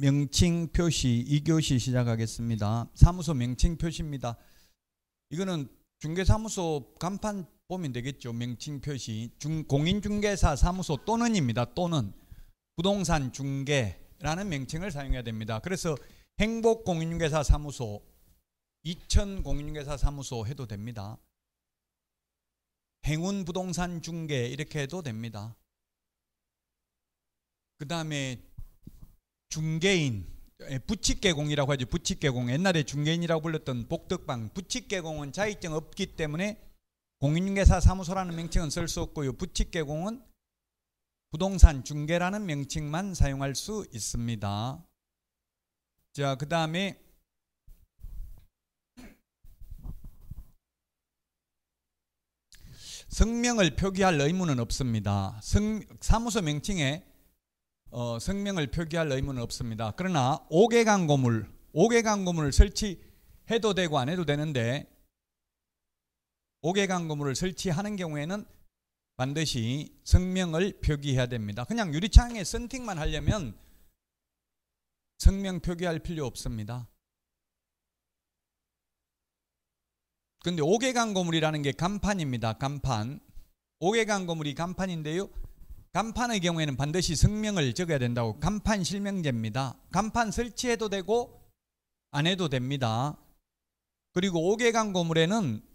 명칭 표시 2교시 시작하겠습니다. 사무소 명칭 표시입니다. 이거는 중개사무소 간판 보면 되겠죠. 명칭 표시 중, 공인중개사 사무소 또는입니다. 또는 부동산 중개라는 명칭을 사용해야 됩니다. 그래서 행복 공인중개사 사무소, 이천 공인중개사 사무소 해도 됩니다. 행운 부동산 중개 이렇게 해도 됩니다. 그 다음에 중개인 예, 부칙개공이라고 하죠. 부칙개공 옛날에 중개인이라고 불렀던 복덕방 부칙개공은 자격증 없기 때문에 공인중개사 사무소라는 명칭은 쓸 수 없고요. 부칙개공은 부동산 중개라는 명칭만 사용할 수 있습니다. 자, 그 다음에 성명을 표기할 의무는 없습니다. 성, 사무소 명칭에 어, 성명을 표기할 의무는 없습니다. 그러나 5개 광고물, 5개 광고물을 설치해도 되고 안 해도 되는데 5개 광고물을 설치하는 경우에는 반드시 성명을 표기해야 됩니다. 그냥 유리창에 선팅만 하려면 성명 표기할 필요 없습니다. 근데 5개 광고물이라는 게 간판입니다. 간판. 5개 광고물이 간판인데요. 간판의 경우에는 반드시 성명을 적어야 된다고 간판 실명제입니다. 간판 설치해도 되고 안 해도 됩니다. 그리고 5개 광고물에는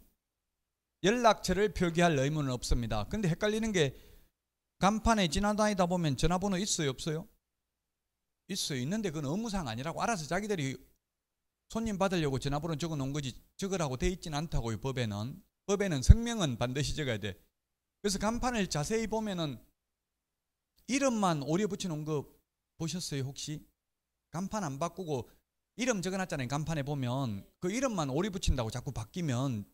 연락처를 표기할 의무는 없습니다. 근데 헷갈리는 게 간판에 지나다니다 보면 전화번호 있어요, 없어요? 있어요. 있는데 그건 업무상 아니라고 알아서 자기들이 손님 받으려고 전화번호 적어 놓은 거지 적으라고 돼 있지는 않다고요, 법에는. 법에는 성명은 반드시 적어야 돼. 그래서 간판을 자세히 보면은 이름만 오려 붙여 놓은 거 보셨어요, 혹시? 간판 안 바꾸고 이름 적어 놨잖아요. 간판에 보면 그 이름만 오리 붙인다고 자꾸 바뀌면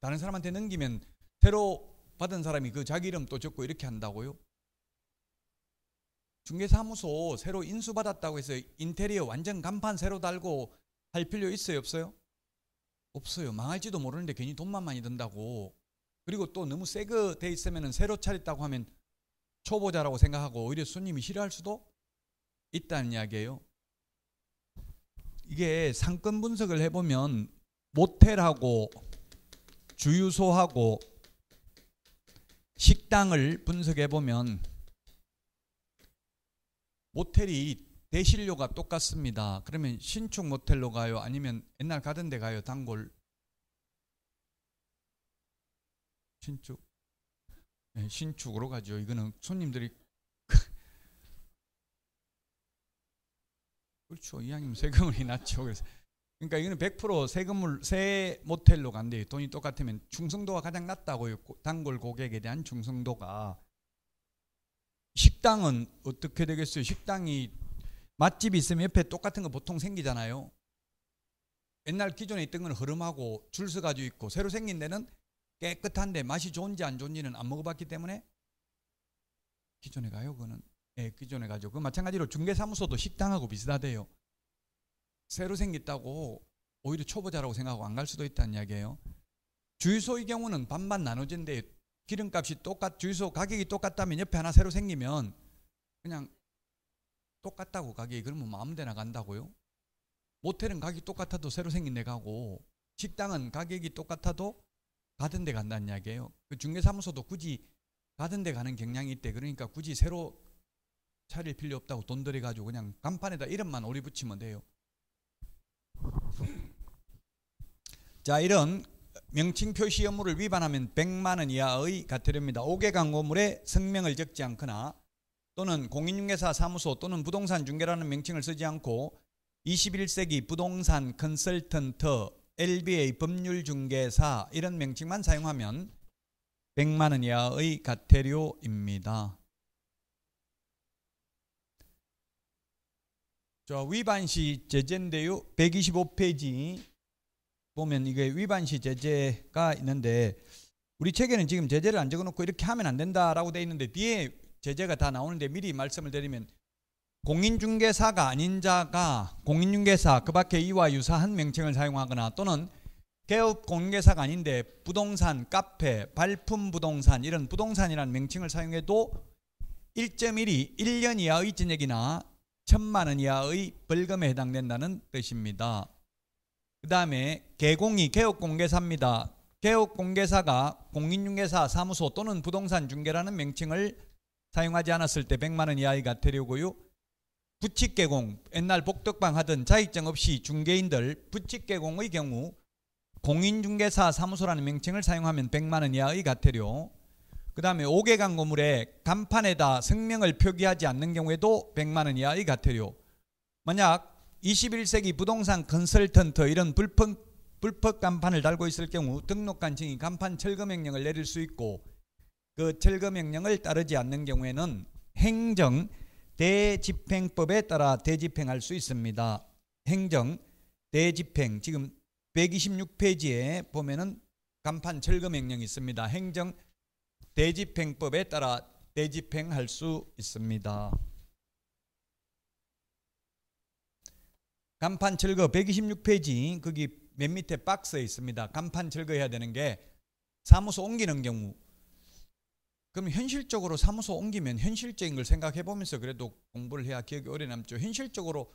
다른 사람한테 넘기면 새로 받은 사람이 그 자기 이름 또 적고 이렇게 한다고요? 중개사무소 새로 인수받았다고 해서 인테리어 완전 간판 새로 달고 할 필요 있어요 없어요? 없어요 망할지도 모르는데 괜히 돈만 많이 든다고 그리고 또 너무 새거 돼 있으면 새로 차렸다고 하면 초보자라고 생각하고 오히려 손님이 싫어할 수도 있다는 이야기예요 이게 상권 분석을 해보면 모텔하고 주유소하고 식당을 분석해 보면 모텔이 대실료가 똑같습니다. 그러면 신축 모텔로 가요? 아니면 옛날 가던 데 가요? 단골 신축 네, 신축으로 가죠. 이거는 손님들이 그렇죠. 이왕이면 세금이 낮죠. 그래서 그러니까 이거는 100% 세금을 새 모텔로 간대요. 돈이 똑같으면 충성도가 가장 낮다고요. 단골 고객에 대한 충성도가 식당은 어떻게 되겠어요? 식당이 맛집이 있으면 옆에 똑같은 거 보통 생기잖아요. 옛날 기존에 있던 건 흐름하고 줄 서가지고 있고 새로 생긴 데는 깨끗한데 맛이 좋은지 안 좋은지는 안 먹어봤기 때문에 기존에 가요. 그거는 예, 기존에 가죠. 그 마찬가지로 중개사무소도 식당하고 비슷하대요. 새로 생겼다고 오히려 초보자라고 생각하고 안 갈 수도 있다는 이야기예요. 주유소의 경우는 반반 나눠진데 기름값이 똑같 주유소 가격이 똑같다면 옆에 하나 새로 생기면 그냥 똑같다고 가격이 그러면 마음대로 간다고요? 모텔은 가격이 똑같아도 새로 생긴 데 가고 식당은 가격이 똑같아도 가던 데 간다는 이야기예요. 그 중개사무소도 굳이 가던 데 가는 경향이 있대. 그러니까 굳이 새로 차릴 필요 없다고 돈 들여가지고 그냥 간판에다 이름만 오리 붙이면 돼요. 자 이런 명칭 표시 의무를 위반하면 100만 원 이하의 과태료입니다. 5개 광고물에 성명을 적지 않거나 또는 공인중개사 사무소 또는 부동산 중개라는 명칭을 쓰지 않고 21세기 부동산 컨설턴트 LBA 법률중개사 이런 명칭만 사용하면 100만 원 이하의 과태료입니다. 자, 위반 시 제재인데요. 125페이지 보면 이게 위반 시 제재가 있는데 우리 책에는 지금 제재를 안 적어놓고 이렇게 하면 안 된다라고 돼 있는데 뒤에 제재가 다 나오는데 미리 말씀을 드리면 공인중개사가 아닌 자가 공인중개사 그 밖에 이와 유사한 명칭을 사용하거나 또는 개업 공인중개사가 아닌데 부동산, 카페, 발품 부동산 이런 부동산이라는 명칭을 사용해도 1.1이 1년 이하의 전역이나 천만 원 이하의 벌금에 해당된다는 뜻입니다. 그 다음에 개공이 개업공개사입니다. 개업공개사가 공인중개사 사무소 또는 부동산 중개라는 명칭을 사용하지 않았을 때 100만 원 이하의 과태료고요. 부칙 개공 옛날 복덕방 하던 자격증 없이 중개인들 부칙 개공의 경우 공인중개사 사무소라는 명칭을 사용하면 100만 원 이하의 과태료. 그 다음에 5개 광고물에 간판에다 성명을 표기하지 않는 경우에도 100만 원 이하의 과태료. 만약 21세기 부동산 컨설턴트 이런 불법, 불법 간판을 달고 있을 경우 등록관청이 간판 철거 명령을 내릴 수 있고 그 철거 명령을 따르지 않는 경우에는 행정 대집행법에 따라 대집행할 수 있습니다. 행정 대집행 지금 126페이지에 보면은 간판 철거 명령이 있습니다. 행정 대집행법에 따라 대집행할 수 있습니다. 간판 철거 126페이지 거기 맨 밑에 박스에 있습니다. 간판 철거해야 되는 게 사무소 옮기는 경우 그럼 현실적으로 사무소 옮기면 현실적인 걸 생각해 보면서 그래도 공부를 해야 기억이 오래 남죠. 현실적으로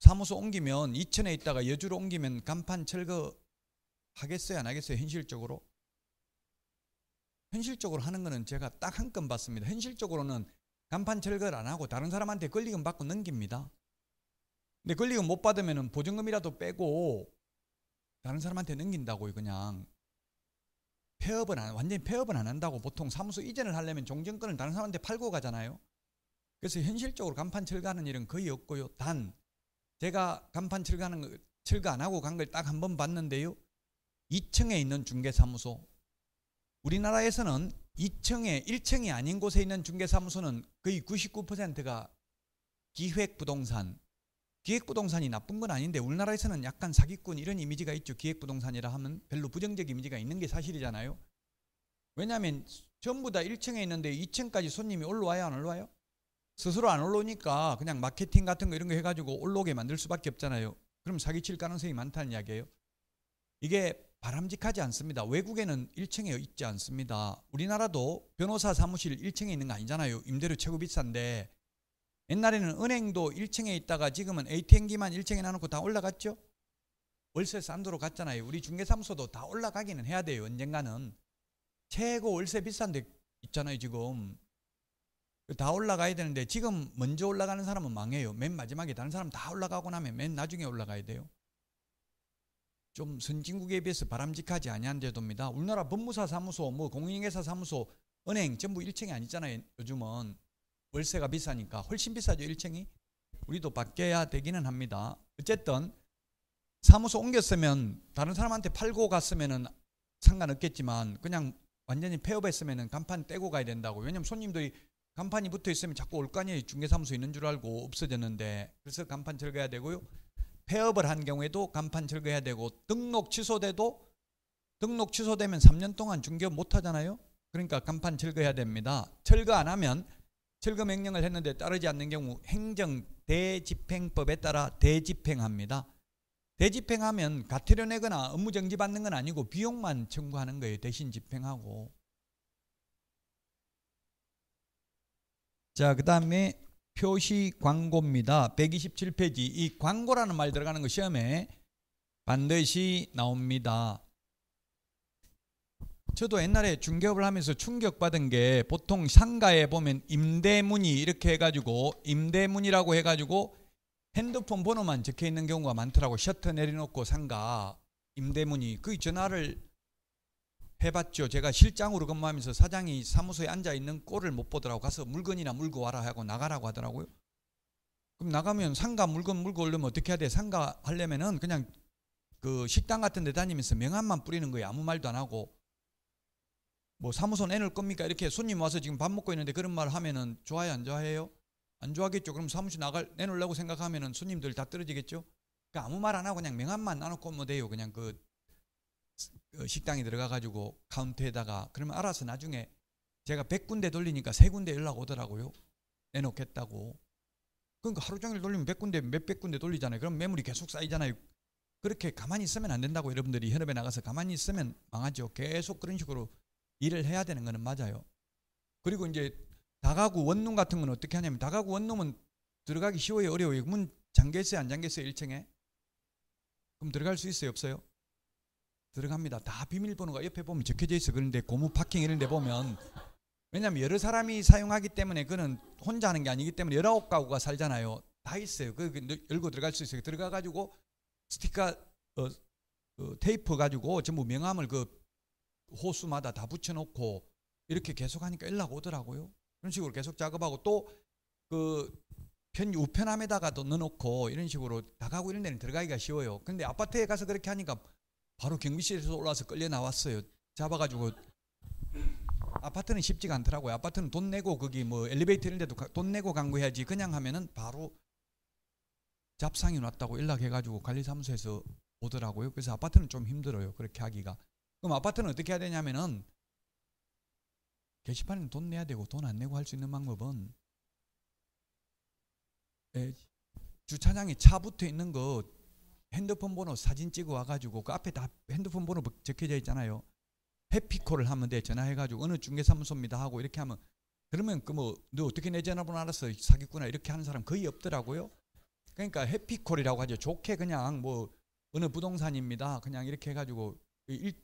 사무소 옮기면 이천에 있다가 여주로 옮기면 간판 철거 하겠어요? 안 하겠어요? 현실적으로? 현실적으로 하는 거는 제가 딱 한 건 봤습니다. 현실적으로는 간판 철거를 안 하고 다른 사람한테 권리금 받고 넘깁니다. 근데 권리금 못 받으면 보증금이라도 빼고 다른 사람한테 넘긴다고요, 그냥. 폐업은 안, 완전히 폐업은 안 한다고 보통 사무소 이전을 하려면 종전권을 다른 사람한테 팔고 가잖아요. 그래서 현실적으로 간판 철거하는 일은 거의 없고요. 단 제가 간판 철거하는 거, 철거 안 하고 간 걸 딱 한 번 봤는데요. 2층에 있는 중개사무소. 우리나라에서는 2층에 1층이 아닌 곳에 있는 중개사무소는 거의 99%가 기획부동산, 기획부동산이 나쁜 건 아닌데 우리나라에서는 약간 사기꾼 이런 이미지가 있죠. 기획부동산이라 하면 별로 부정적 이미지가 있는 게 사실이잖아요. 왜냐하면 전부 다 1층에 있는데 2층까지 손님이 올라와요 안 올라와요? 스스로 안 올라오니까 그냥 마케팅 같은 거 이런 거 해가지고 올라오게 만들 수밖에 없잖아요. 그럼 사기칠 가능성이 많다는 이야기예요. 이게 바람직하지 않습니다. 외국에는 1층에 있지 않습니다. 우리나라도 변호사 사무실 1층에 있는 거 아니잖아요. 임대료 최고 비싼데 옛날에는 은행도 1층에 있다가 지금은 ATM기만 1층에 놔놓고 다 올라갔죠. 월세 싼 도로 갔잖아요. 우리 중개사무소도 다 올라가기는 해야 돼요. 언젠가는 최고 월세 비싼 데 있잖아요. 지금 다 올라가야 되는데 지금 먼저 올라가는 사람은 망해요. 맨 마지막에 다른 사람 다 올라가고 나면 맨 나중에 올라가야 돼요. 좀 선진국에 비해서 바람직하지 아니한 제도입니다. 우리나라 법무사 사무소, 뭐 공인회사 사무소, 은행 전부 1층이 아니잖아요. 요즘은 월세가 비싸니까 훨씬 비싸죠 1층이. 우리도 바뀌어야 되기는 합니다. 어쨌든 사무소 옮겼으면 다른 사람한테 팔고 갔으면 상관없겠지만 그냥 완전히 폐업했으면 간판 떼고 가야 된다고. 왜냐면 손님들이 간판이 붙어 있으면 자꾸 올 거 아니에요. 중개사무소 있는 줄 알고 없어졌는데. 그래서 간판 철거해야 되고요. 폐업을 한 경우에도 간판 철거해야 되고 등록 취소돼도 등록 취소되면 3년 동안 중개업 못 하잖아요. 그러니까 간판 철거해야 됩니다. 철거 안 하면 철거 명령을 했는데 따르지 않는 경우 행정 대집행법에 따라 대집행합니다. 대집행하면 가태료 내거나 업무 정지 받는 건 아니고 비용만 청구하는 거예요. 대신 집행하고. 자, 그 다음에 표시 광고입니다. 127페이지. 이 광고라는 말 들어가는 거 시험에 반드시 나옵니다. 저도 옛날에 중개업을 하면서 충격받은 게 보통 상가에 보면 임대문이 이렇게 해가지고 임대문이라고 해가지고 핸드폰 번호만 적혀 있는 경우가 많더라고. 셔터 내려놓고 상가 임대문이. 그 전화를 해봤죠. 제가 실장으로 근무하면서 사장이 사무소에 앉아 있는 꼴을 못 보더라고. 가서 물건이나 물고 와라 하고 나가라고 하더라고요. 그럼 나가면 상가 물건 물고 오려면 어떻게 해야 돼? 상가 하려면은 그냥 그 식당 같은 데 다니면서 명함만 뿌리는 거예요. 아무 말도 안 하고 뭐 사무소 내놓을 겁니까? 이렇게 손님 와서 지금 밥 먹고 있는데 그런 말 하면은 좋아요 안 좋아해요? 안 좋아하겠죠. 그럼 사무실 나갈 내놓으려고 생각하면은 손님들 다 떨어지겠죠. 그러니까 아무 말 안 하고 그냥 명함만 나놓고 뭐 돼요. 그냥 그, 그 식당에 들어가 가지고 카운터에다가 그러면 알아서 나중에 제가 100군데 돌리니까 3군데 연락 오더라고요. 내놓겠다고. 그러니까 하루 종일 돌리면 100군데 몇백 군데 돌리잖아요. 그럼 매물이 계속 쌓이잖아요. 그렇게 가만히 있으면 안 된다고 여러분들이 현업에 나가서 가만히 있으면 망하죠. 계속 그런 식으로 일을 해야 되는 거는 맞아요. 그리고 이제 다가구 원룸 같은 건 어떻게 하냐면 다가구 원룸은 들어가기 쉬워요, 어려워요? 문 잠겼어요, 안 잠겼어요, 1층에? 그럼 들어갈 수 있어요, 없어요? 들어갑니다. 다 비밀번호가 옆에 보면 적혀져 있어. 그런데 고무 파킹 이런 데 보면 왜냐하면 여러 사람이 사용하기 때문에 그는 혼자 하는 게 아니기 때문에 열아홉 가구가 살잖아요. 다 있어요. 그 열고 들어갈 수 있어요. 들어가 가지고 스티커 어, 어, 테이프 가지고 전부 명함을 그 호수마다 다 붙여놓고 이렇게 계속 하니까 연락 오더라고요. 그런 식으로 계속 작업하고 또그 편 우편함에다가도 넣어놓고 이런 식으로 다가구 이런 데는 들어가기가 쉬워요. 근데 아파트에 가서 그렇게 하니까 바로 경비실에서 올라와서 끌려 나왔어요. 잡아가지고 아파트는 쉽지가 않더라고요. 아파트는 돈 내고 거기 뭐 엘리베이터 이런 데도 돈 내고 강구해야지 그냥 하면은 바로 잡상이 났다고 연락해가지고 관리사무소에서 오더라고요. 그래서 아파트는 좀 힘들어요. 그렇게 하기가. 그럼 아파트는 어떻게 해야 되냐면은 게시판에는 돈 내야 되고 돈 안 내고 할 수 있는 방법은 예, 주차장에 차 붙어 있는 거 핸드폰 번호 사진 찍어 와가지고 그 앞에 다 핸드폰 번호 적혀져 있잖아요. 해피콜을 하면 돼. 전화해가지고 어느 중개사무소입니다 하고 이렇게 하면 그러면 그 뭐 너 어떻게 내 전화번호 알았어 사기꾼아 이렇게 하는 사람 거의 없더라고요. 그러니까 해피콜이라고 하죠. 좋게 그냥 뭐 어느 부동산입니다. 그냥 이렇게 해가지고 일,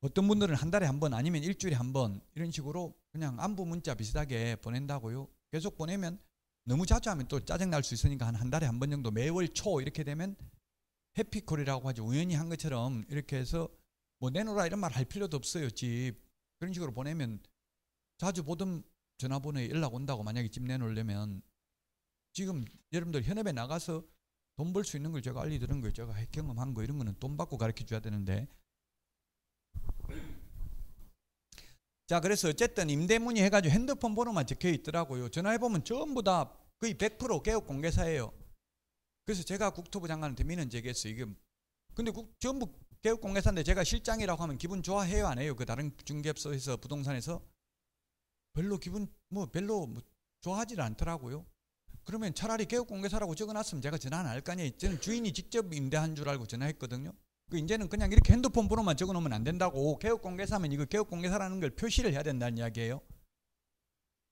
어떤 분들은 한 달에 한 번 아니면 일주일에 한 번 이런 식으로 그냥 안부 문자 비슷하게 보낸다고요. 계속 보내면 너무 자주 하면 또 짜증 날 수 있으니까 한 한 달에 한 번 정도 매월 초 이렇게 되면 해피콜이라고 하죠. 우연히 한 것처럼 이렇게 해서 뭐 내놓으라 이런 말 할 필요도 없어요. 집 그런 식으로 보내면 자주 보던 전화번호에 연락 온다고 만약에 집 내놓으려면 지금 여러분들 현업에 나가서 돈 벌 수 있는 걸 제가 알려드린 거예요. 제가 경험한 거 이런 거는 돈 받고 가르쳐 줘야 되는데 자 그래서 어쨌든 임대문의 해가지고 핸드폰 번호만 적혀 있더라고요. 전화해보면 전부 다 거의 100% 개업 공개사예요. 그래서 제가 국토부 장관한테 민원 제기했어요. 이게 근데 국, 전부 개업 공개사인데 제가 실장이라고 하면 기분 좋아해요 안 해요? 그 다른 중개업소에서 부동산에서 별로 기분 뭐 별로 뭐 좋아하지 않더라고요. 그러면 차라리 개업 공개사라고 적어놨으면 제가 전화 안 할 거 아니에요. 저는 주인이 직접 임대한 줄 알고 전화했거든요. 그 이제는 그냥 이렇게 핸드폰 번호만 적어 놓으면 안 된다고 개업 공개사면 이거 개업 공개사라는 걸 표시를 해야 된다는 이야기예요.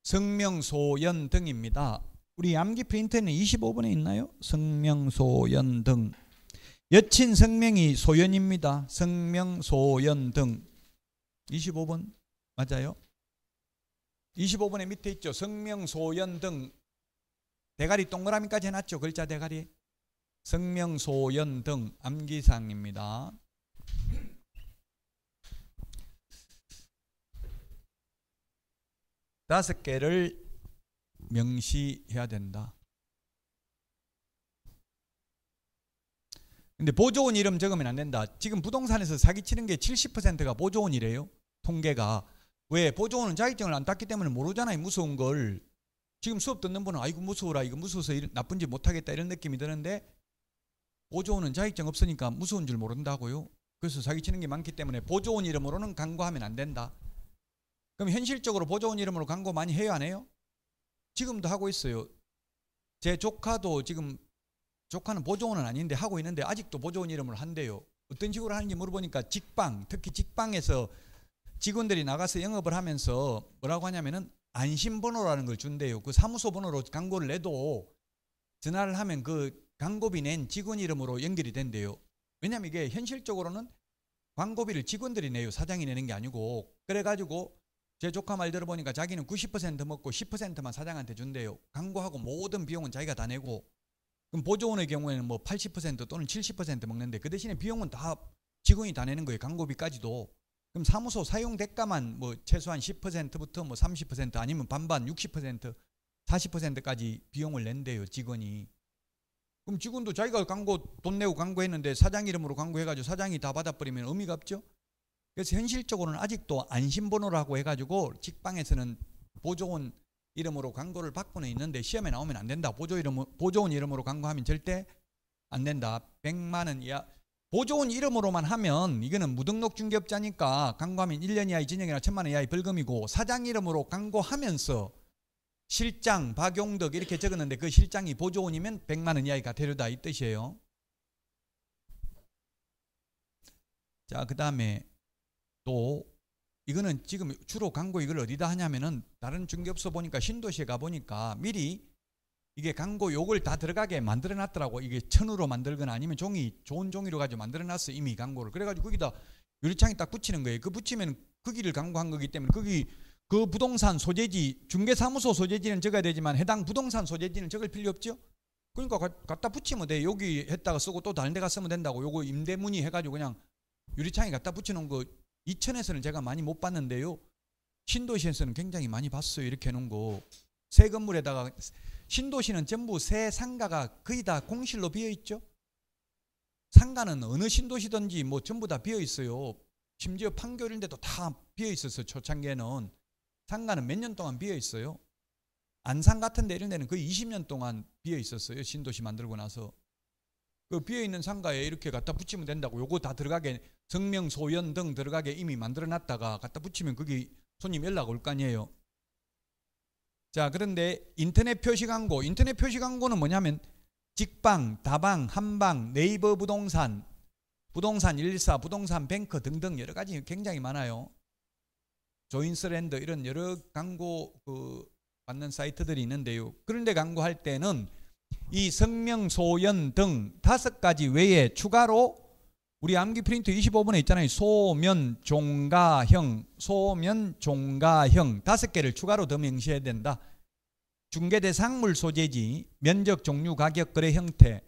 성명, 소연 등입니다. 우리 암기 프린터는 25번에 있나요? 성명, 소연 등. 여친 성명이 소연입니다. 성명, 소연 등. 25번 맞아요? 25번에 밑에 있죠. 성명, 소연 등. 대가리 동그라미까지 해놨죠. 글자 대가리. 성명, 소연 등 암기사항입니다. 다섯 개를 명시해야 된다. 근데 보조원 이름 적으면 안 된다. 지금 부동산에서 사기치는 게 70%가 보조원이래요. 통계가. 왜? 보조원은 자격증을 안 땄기 때문에 모르잖아요. 무서운 걸. 지금 수업 듣는 분은 아이고 무서워라. 이거 무서워서 나쁜 짓 못하겠다. 이런 느낌이 드는데 보조원은 자격증 없으니까 무서운 줄 모른다고요. 그래서 사기치는 게 많기 때문에 보조원 이름으로는 광고하면 안 된다. 그럼 현실적으로 보조원 이름으로 광고 많이 해요 안 해요? 지금도 하고 있어요. 제 조카도 지금 조카는 보조원은 아닌데 하고 있는데 아직도 보조원 이름을 한대요. 어떤 식으로 하는지 물어보니까 직방, 특히 직방에서 직원들이 나가서 영업을 하면서 뭐라고 하냐면은 안심번호라는 걸 준대요. 그 사무소 번호로 광고를 내도 전화를 하면 그 광고비 낸 직원 이름으로 연결이 된대요. 왜냐하면 이게 현실적으로는 광고비를 직원들이 내요. 사장이 내는 게 아니고 그래가지고 제 조카 말 들어보니까 자기는 90% 먹고 10%만 사장한테 준대요. 광고하고 모든 비용은 자기가 다 내고 그럼 보조원의 경우에는 뭐 80% 또는 70% 먹는데 그 대신에 비용은 다 직원이 다 내는 거예요. 광고비까지도. 그럼 사무소 사용 대가만 뭐 최소한 10%부터 뭐 30% 아니면 반반 60% 40%까지 비용을 낸대요. 직원이. 그럼 직원도 자기가 광고 돈 내고 광고했는데 사장 이름으로 광고해가지고 사장이 다 받아버리면 의미가 없죠. 그래서 현실적으로는 아직도 안심번호라고 해가지고 직방에서는 보조원 이름으로 광고를 받고는 있는데 시험에 나오면 안 된다. 보조 이름 보조원 이름으로 광고하면 절대 안 된다. 100만 원 이하 보조원 이름으로만 하면 이거는 무등록 중개업자니까 광고하면 1년 이하의 진역이나 천만 원 이하의 벌금이고 사장 이름으로 광고하면서 실장 박용덕 이렇게 적었는데 그 실장이 보조원이면 100만 원 이하의 가태료다 이 뜻이에요. 자, 그다음에 또 이거는 지금 주로 광고 이걸 어디다 하냐면은 다른 중개업소 보니까 신도시에 가 보니까 미리 이게 광고 요걸 다 들어가게 만들어 놨더라고. 이게 천으로 만들거나 아니면 종이 좋은 종이로 가지고 만들어 놨어 이미 광고를. 그래 가지고 거기다 유리창에 딱 붙이는 거예요. 그 붙이면 거기를 광고한 거기 때문에 거기 그 부동산 소재지 중개사무소 소재지는 적어야 되지만 해당 부동산 소재지는 적을 필요 없죠. 그러니까 갖다 붙이면 돼. 여기 했다가 쓰고 또 다른 데가 쓰면 된다고. 요거 임대문의 해가지고 그냥 유리창에 갖다 붙여놓은 거 이천에서는 제가 많이 못 봤는데요. 신도시에서는 굉장히 많이 봤어요. 이렇게 해놓은 거. 새 건물에다가 신도시는 전부 새 상가가 거의 다 공실로 비어 있죠. 상가는 어느 신도시든지 뭐 전부 다 비어 있어요. 심지어 판교인데도 다 비어 있었어요. 초창기에는 상가는 몇 년 동안 비어 있어요. 안산 같은 데 이런 데는 거의 20년 동안 비어 있었어요. 신도시 만들고 나서. 그 비어 있는 상가에 이렇게 갖다 붙이면 된다고. 요거 다 들어가게 성명, 소연 등 들어가게 이미 만들어 놨다가 갖다 붙이면 거기 손님 연락 올 거 아니에요. 자, 그런데 인터넷 표시 광고, 인터넷 표시 광고는 뭐냐면 직방, 다방, 한방, 네이버 부동산, 부동산 114, 부동산 뱅크 등등 여러 가지 굉장히 많아요. 조인스랜드 이런 여러 광고 그 받는 사이트들이 있는데요. 그런데 광고할 때는 이 성명, 소연 등 다섯 가지 외에 추가로 우리 암기 프린트 25번에 있잖아요. 소면, 종가형, 소면, 종가형 다섯 개를 추가로 더 명시해야 된다. 중개대 상물 소재지, 면적, 종류, 가격, 거래 형태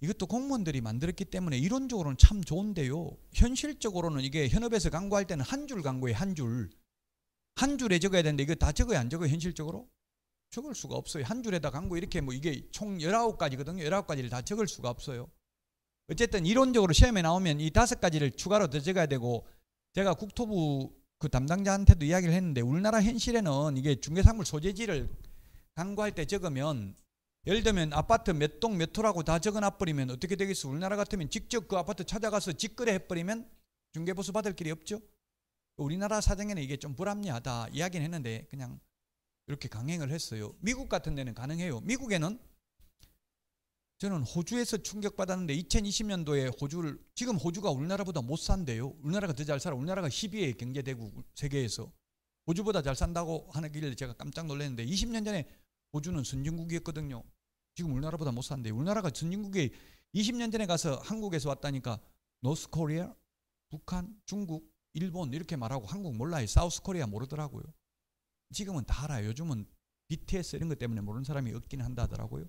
이것도 공무원들이 만들었기 때문에 이론적으로는 참 좋은데요. 현실적으로는 이게 현업에서 광고할 때는 한 줄 광고에 한 줄. 한 줄에 적어야 되는데 이거 다 적어야 안 적어요 현실적으로? 적을 수가 없어요. 한 줄에다 광고 이렇게 뭐 이게 총 19가지거든요. 19가지를 다 적을 수가 없어요. 어쨌든 이론적으로 시험에 나오면 이 다섯 가지를 추가로 더 적어야 되고 제가 국토부 그 담당자한테도 이야기를 했는데 우리나라 현실에는 이게 중개상물 소재지를 광고할 때 적으면 예를 들면 아파트 몇 동 몇 호라고 다 적어놔 버리면 어떻게 되겠어? 우리나라 같으면 직접 그 아파트 찾아가서 직거래 해버리면 중개보수 받을 길이 없죠. 우리나라 사정에는 이게 좀 불합리하다 이야기는 했는데 그냥 이렇게 강행을 했어요. 미국 같은 데는 가능해요. 미국에는 저는 호주에서 충격받았는데 2020년도에 호주를 지금 호주가 우리나라보다 못 산대요. 우리나라가 더 잘 살아. 우리나라가 10위의 경제대국 세계에서 호주보다 잘 산다고 하는 길에 제가 깜짝 놀랐는데 20년 전에 호주는 선진국이었거든요. 지금 우리나라보다 못 산대요. 우리나라가 선진국에 20년 전에 가서 한국에서 왔다니까 North Korea, 북한, 중국, 일본 이렇게 말하고 한국 몰라요. South Korea 모르더라고요. 지금은 다 알아요. 요즘은 BTS 이런 것 때문에 모르는 사람이 없긴 한다더라고요.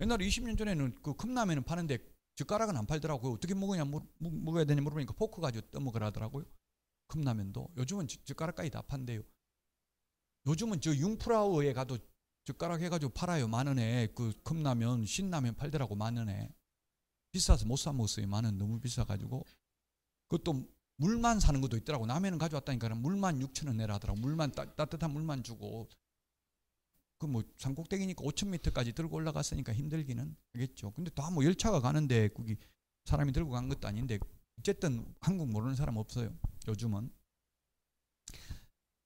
옛날에 20년 전에는 그 컵라면은 파는데 젓가락은 안 팔더라고요. 어떻게 먹으냐 물, 먹어야 되냐 물어보니까 포크 가지고 떠먹으라더라고요. 컵라면도 요즘은 젓가락까지 다 판대요. 요즘은 저 융프라우에 가도 젓가락 해가지고 팔아요. 만 원에 그 컵라면 신라면 팔더라고 만 원에 비싸서 못 사 먹었어요. 만 원 너무 비싸가지고 그것도 물만 사는 것도 있더라고. 라면은 가져왔다니까 물만 6천 원 내라 하더라고. 물만 따, 뜻한 물만 주고 그 뭐 산꼭대기니까 5천 미터까지 들고 올라갔으니까 힘들기는 하겠죠. 근데 다 뭐 열차가 가는데 거기 사람이 들고 간 것도 아닌데 어쨌든 한국 모르는 사람 없어요. 요즘은.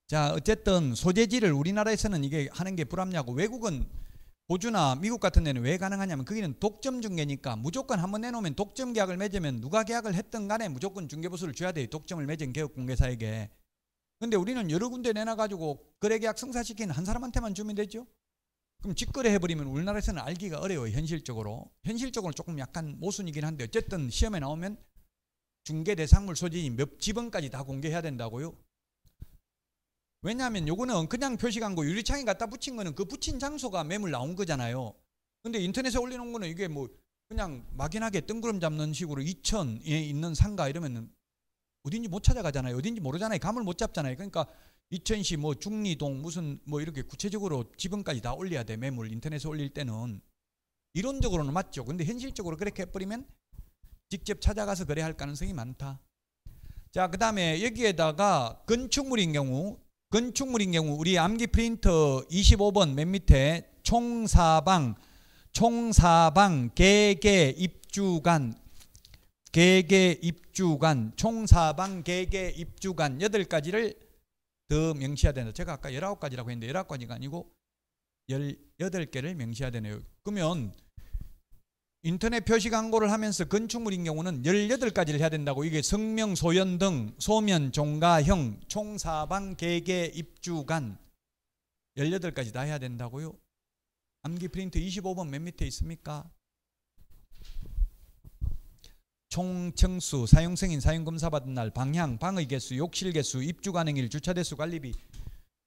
자, 어쨌든 소재지를 우리나라에서는 이게 하는 게 불합리하고 외국은 호주나 미국 같은 데는 왜 가능하냐면 거기는 독점 중개니까 무조건 한번 내놓으면 독점 계약을 맺으면 누가 계약을 했든 간에 무조건 중개보수를 줘야 돼요. 독점을 맺은 개업 공개사에게. 근데 우리는 여러 군데 내놔가지고 거래 계약 성사시킨 한 사람한테만 주면 되죠. 그럼 직거래 해버리면 우리나라에서는 알기가 어려워요. 현실적으로. 현실적으로 조금 약간 모순이긴 한데 어쨌든 시험에 나오면 중개 대상물 소지인 몇 지번까지 다 공개해야 된다고요. 왜냐하면 요거는 그냥 표시광고 유리창에 갖다 붙인 거는 그 붙인 장소가 매물 나온 거잖아요. 근데 인터넷에 올려놓은 거는 이게 뭐 그냥 막연하게 뜬구름 잡는 식으로 이천에 있는 상가 이러면 어딘지 못 찾아가잖아요. 어딘지 모르잖아요. 감을 못 잡잖아요. 그러니까 이천시 뭐 중리동 무슨 뭐 이렇게 구체적으로 지분까지 다 올려야 돼. 매물 인터넷에 올릴 때는 이론적으로는 맞죠. 근데 현실적으로 그렇게 해버리면 직접 찾아가서 거래할 가능성이 많다. 자, 그 다음에 여기에다가 건축물인 경우 건축물인 경우 우리 암기 프린터 25번 맨 밑에 총사방 총사방 개개 입주간 개개 입주간 총사방 개개 입주간 8가지를 더 명시해야 된다. 제가 아까 19가지라고 했는데 19가지가 아니고 18개를 명시해야 되네요. 그러면 인터넷 표시 광고를 하면서 건축물인 경우는 18가지를 해야 된다고 이게 성명, 소연 등 소면, 종가형, 총사방, 개개, 입주간 18가지 다 해야 된다고요. 암기 프린트 25번 맨 밑에 있습니까? 총 청수, 사용승인, 사용검사 받은 날, 방향, 방의 개수, 욕실 개수, 입주 가능일, 주차 대수 관리비.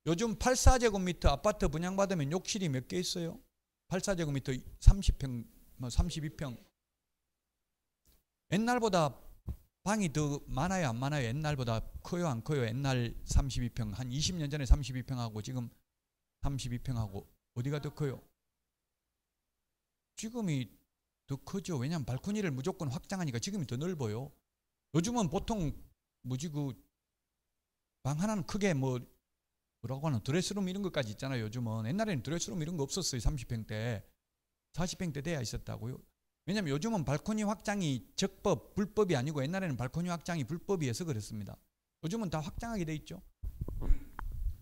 요즘 84제곱미터 아파트 분양받으면 욕실이 몇 개 있어요? 84제곱미터 30평, 뭐 32평. 옛날보다 방이 더 많아요, 안 많아요? 옛날보다 커요, 안 커요? 옛날 32평, 한 20년 전에 32평하고 지금 32평하고 어디가 더 커요? 지금이 더 크죠. 왜냐하면 발코니를 무조건 확장하니까 지금이 더 넓어요. 요즘은 보통 뭐지 그 방 하나는 크게 뭐 뭐라고 하는 드레스룸 이런 것까지 있잖아요. 요즘은 옛날에는 드레스룸 이런 거 없었어요. 30평 대 40평 대 돼야 있었다고요. 왜냐하면 요즘은 발코니 확장이 적법 불법이 아니고 옛날에는 발코니 확장이 불법이어서 그렇습니다. 요즘은 다 확장하게 돼 있죠.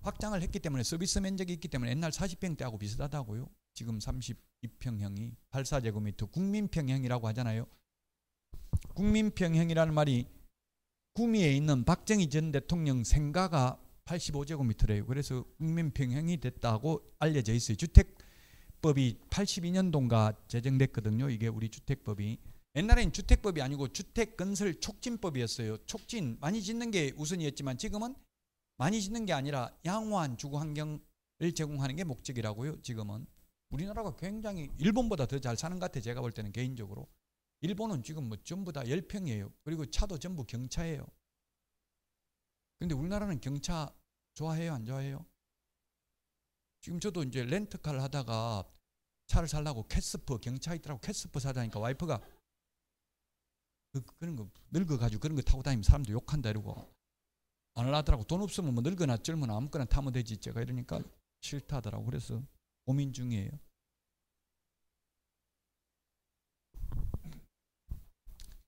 확장을 했기 때문에 서비스 면적이 있기 때문에 옛날 40평 대하고 비슷하다고요. 지금 32평형이 84제곱미터 국민평형이라고 하잖아요. 국민평형이라는 말이 구미에 있는 박정희 전 대통령 생가가 85제곱미터래요. 그래서 국민평형이 됐다고 알려져 있어요. 주택 법이 82년도인가 제정됐거든요. 이게 우리 주택법이. 옛날엔 주택법이 아니고 주택건설 촉진법이었어요. 촉진 많이 짓는 게 우선이었지만 지금은 많이 짓는 게 아니라 양호한 주거 환경을 제공하는 게 목적이라고요. 지금은 우리나라가 굉장히 일본보다 더 잘 사는 것 같아 제가 볼 때는 개인적으로. 일본은 지금 뭐 전부 다 열평이에요. 그리고 차도 전부 경차예요. 근데 우리나라는 경차 좋아해요, 안 좋아해요? 지금 저도 이제 렌트카를 하다가 차를 살라고 캐스퍼 경차 있더라고 캐스퍼 사자니까 와이프가 그, 그런 거 늙어가지고 그런 거 타고 다니면 사람들 욕한다 이러고 안 하더라고. 돈 없으면 뭐 늙거나 젊으나 아무거나 타면 되지 제가 이러니까 싫다더라고. 그래서 고민 중이에요.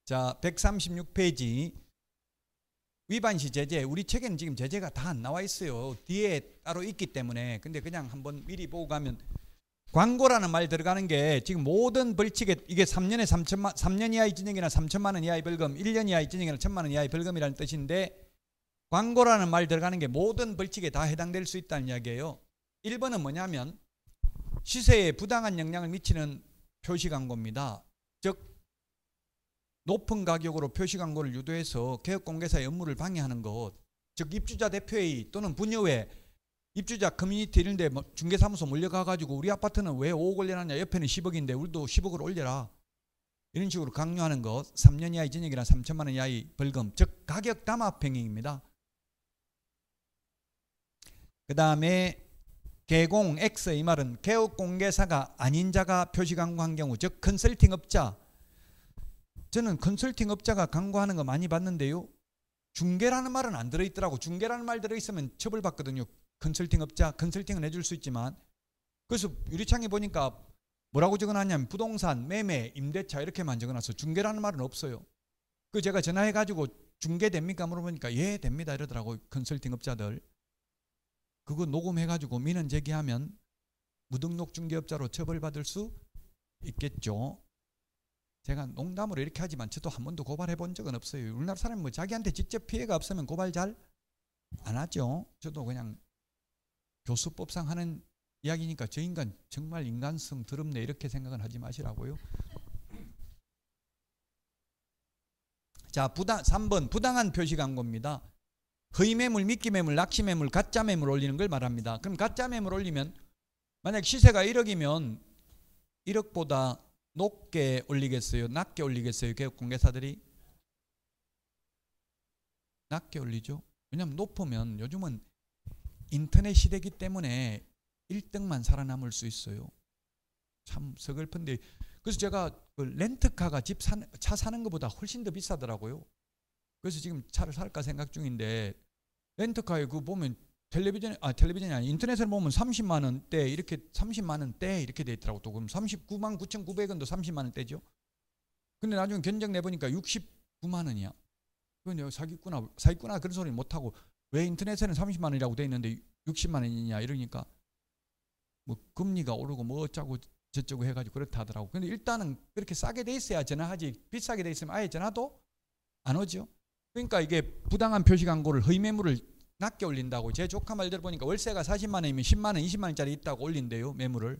자, 136페이지 위반 시 제재 우리 책에는 지금 제재가 다 안 나와 있어요. 뒤에 따로 있기 때문에 근데 그냥 한번 미리 보고 가면 광고라는 말 들어가는 게 지금 모든 벌칙에 이게 3년에 3천만 3년 이하의 진역이나 3천만 원 이하의 벌금, 1년 이하의 진역이나 1천만 원 이하의 벌금이라는 뜻인데 광고라는 말 들어가는 게 모든 벌칙에 다 해당될 수 있다는 이야기예요. 1번은 뭐냐면 시세에 부당한 영향을 미치는 표시 광고입니다. 즉 높은 가격으로 표시 광고를 유도해서 개업 공개사의 업무를 방해하는 것, 즉 입주자 대표회의 또는 부녀회, 입주자 커뮤니티 이런 데뭐 중개사무소 몰려가 가지고 우리 아파트는 왜 5억 올려놨냐 옆에는 10억인데 우리도 10억을 올려라 이런 식으로 강요하는 것 3년 이하의 징역이나 3천만 원 이하의 벌금 즉 가격 담합행위입니다. 그 다음에 개공 X 이 말은 개업 공개사가 아닌 자가 표시 광고한 경우 즉 컨설팅 업자 저는 컨설팅 업자가 광고하는 거 많이 봤는데요. 중개라는 말은 안 들어있더라고. 중개라는 말 들어있으면 처벌받거든요. 컨설팅 업자, 컨설팅은 해줄 수 있지만. 그래서 유리창에 보니까 뭐라고 적어놨냐면 부동산, 매매, 임대차 이렇게만 적어놨어. 중개라는 말은 없어요. 그 제가 전화해가지고 중개 됩니까 물어보니까 예 됩니다 이러더라고 컨설팅 업자들. 그거 녹음해가지고 민원 제기하면 무등록 중개업자로 처벌받을 수 있겠죠. 제가 농담으로 이렇게 하지만 저도 한 번도 고발해 본 적은 없어요. 우리나라 사람이 뭐 자기한테 직접 피해가 없으면 고발 잘 안 하죠. 저도 그냥 교수법상 하는 이야기니까 저 인간 정말 인간성 더럽네 이렇게 생각은 하지 마시라고요. 자, 부당 3번 부당한 표시 광고입니다. 허위 매물, 미끼 매물, 낚시 매물, 가짜 매물 올리는 걸 말합니다. 그럼 가짜 매물 올리면 만약 시세가 1억이면 1억보다 높게 올리겠어요? 낮게 올리겠어요? 개업 공개사들이? 낮게 올리죠. 왜냐하면 높으면 요즘은 인터넷 시대이기 때문에 1등만 살아남을 수 있어요. 참 서글픈데 그래서 제가 그 렌트카가 집 사, 차 사는 것보다 훨씬 더 비싸더라고요. 그래서 지금 차를 살까 생각 중인데 렌트카에 그 보면 텔레비전 아 텔레비전이 아니 인터넷을 보면 30만 원대 이렇게 30만 원대 이렇게 돼 있더라고 또 그럼 39만 9,900원도 30만 원대죠. 근데 나중에 견적 내 보니까 69만 원이야. 그건 내가 사기꾼아 사기꾼아 그런 소리 못 하고 왜 인터넷에는 30만 원이라고 돼 있는데 60만 원이냐 이러니까 뭐 금리가 오르고 뭐 어쩌고 저쩌고 해가지고 그렇다 하더라고. 근데 일단은 그렇게 싸게 돼 있어야 전화하지 비싸게 돼 있으면 아예 전화도 안 오죠. 그러니까 이게 부당한 표시 광고를 허위 매물을 낮게 올린다고 제 조카 말 들어보니까 월세가 40만 원이면 10만 원, 20만 원짜리 있다고 올린대요 매물을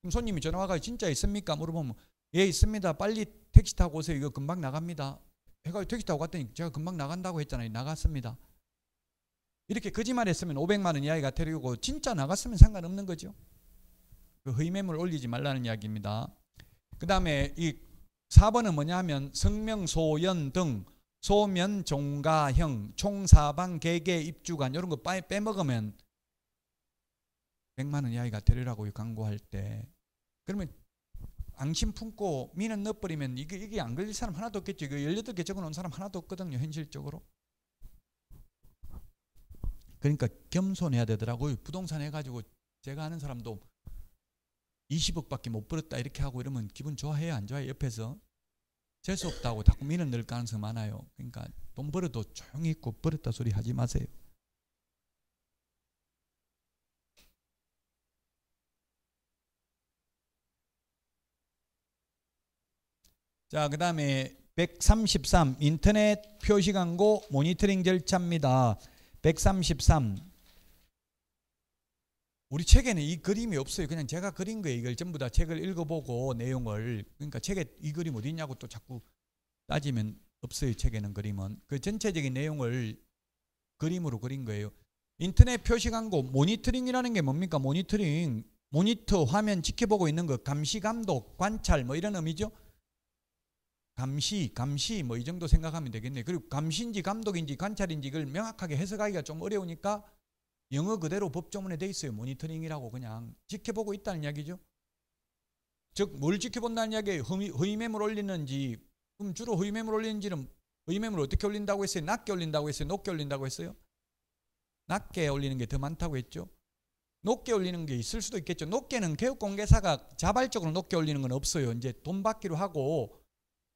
그럼 손님이 전화 와가 진짜 있습니까? 물어보면 예 있습니다. 빨리 택시 타고 오세요. 이거 금방 나갑니다. 해가지고 택시 타고 갔더니 제가 금방 나간다고 했잖아요. 나갔습니다. 이렇게 거짓말했으면 500만 원 이하가 데리고 진짜 나갔으면 상관없는 거죠. 그 허위매물 올리지 말라는 이야기입니다. 그 다음에 이 4번은 뭐냐 하면 성명, 소연 등 소면, 종가형, 총사방, 개개, 입주관 이런 거 빼먹으면 100만 원 이하가 데리라고 광고할 때 그러면 앙심 품고 미는 넣어버리면 이게, 이게 안 걸릴 사람 하나도 없겠죠. 이거 18개 적어놓은 사람 하나도 없거든요. 현실적으로. 그러니까 겸손해야 되더라고요. 부동산 해가지고 제가 아는 사람도 20억밖에 못 벌었다 이렇게 하고 이러면 기분 좋아해요 안 좋아해요 옆에서 재수 없다고 자꾸 미는 늘 가능성 많아요. 그러니까 돈 벌어도 조용히 있고 벌었다 소리 하지 마세요. 자, 그 다음에 133 인터넷 표시 광고 모니터링 절차입니다. 133 우리 책에는 이 그림이 없어요. 그냥 제가 그린 거예요. 이걸 전부 다 책을 읽어보고 내용을 그러니까 책에 이 그림 어디 있냐고 또 자꾸 따지면 없어요. 책에는 그림은 그 전체적인 내용을 그림으로 그린 거예요. 인터넷 표시 광고 모니터링이라는 게 뭡니까? 모니터링 모니터 화면 지켜보고 있는 거 감시 감독 관찰 뭐 이런 의미죠. 감시, 감시 뭐 이 정도 생각하면 되겠네요. 그리고 감시인지 감독인지 관찰인지 이걸 명확하게 해석하기가 좀 어려우니까 영어 그대로 법조문에 돼 있어요. 모니터링이라고 그냥 지켜보고 있다는 이야기죠. 즉 뭘 지켜본다는 이야기예요. 허위, 매물 올리는지 그럼 주로 허위 매물 올리는지는 허위 매물 어떻게 올린다고 했어요? 낮게 올린다고 했어요? 높게 올린다고 했어요? 낮게 올리는 게 더 많다고 했죠. 높게 올리는 게 있을 수도 있겠죠. 높게는 교육공개사가 자발적으로 높게 올리는 건 없어요. 이제 돈 받기로 하고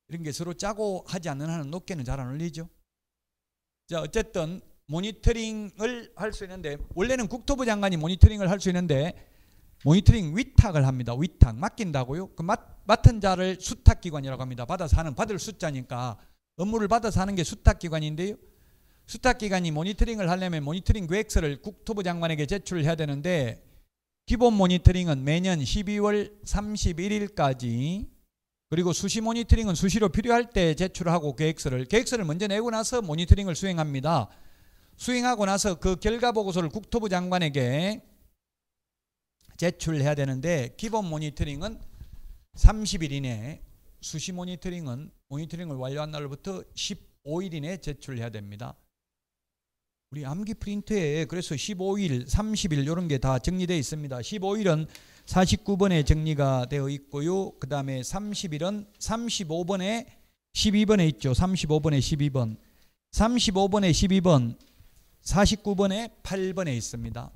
이런 게 서로 짜고 하지 않는 한은 높게는 잘 안 올리죠. 자, 어쨌든 모니터링을 할 수 있는데 원래는 국토부 장관이 모니터링을 할 수 있는데 모니터링 위탁을 합니다. 위탁 맡긴다고요. 그 맡, 맡은 자를 수탁기관이라고 합니다. 받아서 하는 받을 수자니까 업무를 받아서 하는 게 수탁기관인데요. 수탁기관이 모니터링을 하려면 모니터링 계획서를 국토부 장관에게 제출해야 되는데 기본 모니터링은 매년 12월 31일까지 그리고 수시 모니터링은 수시로 필요할 때 제출하고 계획서를 계획서를 먼저 내고 나서 모니터링을 수행합니다. 수행하고 나서 그 결과 보고서를 국토부 장관에게 제출해야 되는데 기본 모니터링은 30일 이내 수시 모니터링은 모니터링을 완료한 날부터 15일 이내 제출해야 됩니다. 우리 암기 프린트에 그래서 15일, 30일 이런 게 다 정리되어 있습니다. 15일은 49번에 정리가 되어 있고요. 그 다음에 30일은 35번에 12번에 있죠. 35번에 12번. 35번에 12번, 49번에 8번에 있습니다.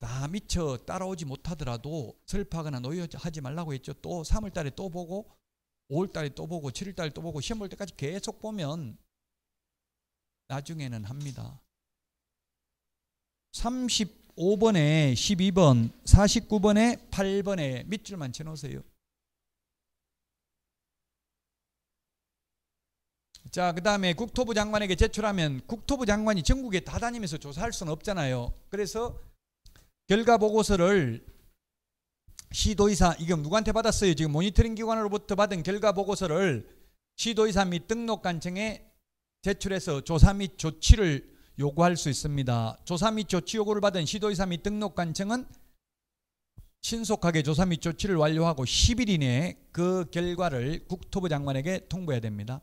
다 미처 따라오지 못하더라도 슬퍼하거나 노여하지 말라고 했죠. 또 3월 달에 또 보고 5월 달에 또 보고 7월 달에 또 보고 시험 볼 때까지 계속 보면 나중에는 합니다. 35번에 12번, 49번에 8번에 밑줄만 쳐놓으세요. 자, 그 다음에 국토부 장관에게 제출하면 국토부 장관이 전국에 다 다니면서 조사할 수는 없잖아요. 그래서 결과 보고서를 시도의사, 이게 누구한테 받았어요? 지금 모니터링 기관으로부터 받은 결과 보고서를 시도의사 및 등록관청에 제출해서 조사 및 조치를 요구할 수 있습니다. 조사 및 조치 요구를 받은 시도의사 및 등록관청은 신속하게 조사 및 조치를 완료하고 10일 이내에 그 결과를 국토부 장관에게 통보해야 됩니다.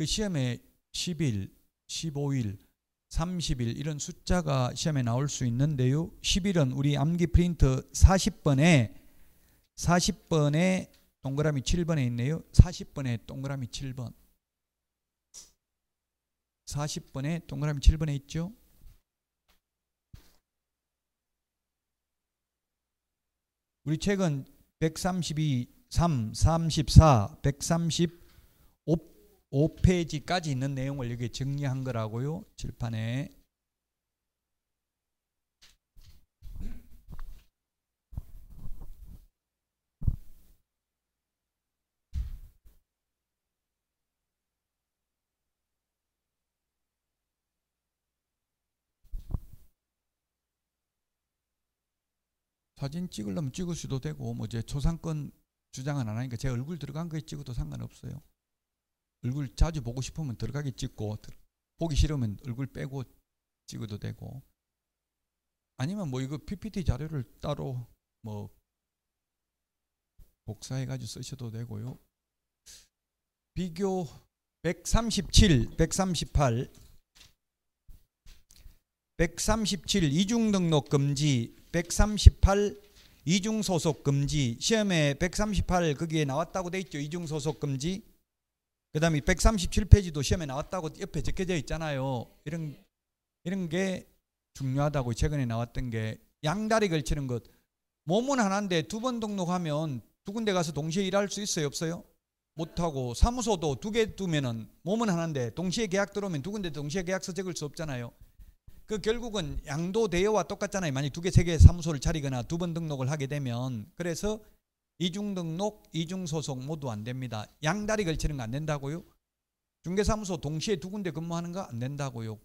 그 시험에 10일, 15일, 30일 이런 숫자가 시험에 나올 수 있는데요. 10일은 우리 암기 프린트 40번에 40번에 동그라미 7번에 있네요. 40번에 동그라미 7번. 40번에 동그라미 7번에 있죠. 우리 책은 132, 3, 34, 135 5페이지까지 있는 내용을 여기 정리한 거라고요. 칠판에. 사진 찍으려면 찍을 수도 되고 뭐 제 초상권 주장은 안 하니까 제 얼굴 들어간 거에 찍어도 상관없어요. 얼굴 자주 보고 싶으면 들어가게 찍고 보기 싫으면 얼굴 빼고 찍어도 되고 아니면 뭐 이거 PPT 자료를 따로 뭐 복사해 가지고 쓰셔도 되고요. 비교 137, 138 137 이중 등록 금지 138 이중 소속 금지 시험에 138 거기에 나왔다고 돼 있죠. 이중 소속 금지. 그 다음에 137페이지도 시험에 나왔다고 옆에 적혀져 있잖아요. 이런 이런 게 중요하다고 최근에 나왔던 게 양다리 걸치는 것. 몸은 하나인데 두 번 등록하면 두 군데 가서 동시에 일할 수 있어요, 없어요? 못하고 사무소도 두 개 두면은 몸은 하나인데 동시에 계약 들어오면 두 군데 동시에 계약서 적을 수 없잖아요. 그 결국은 양도 대여와 똑같잖아요. 만약 두 개, 세 개 사무소를 차리거나 두 번 등록을 하게 되면 그래서 이중 등록, 이중 소속 모두 안 됩니다. 양다리 걸치는 거 안 된다고요? 중개사무소 동시에 두 군데 근무하는 거 안 된다고요.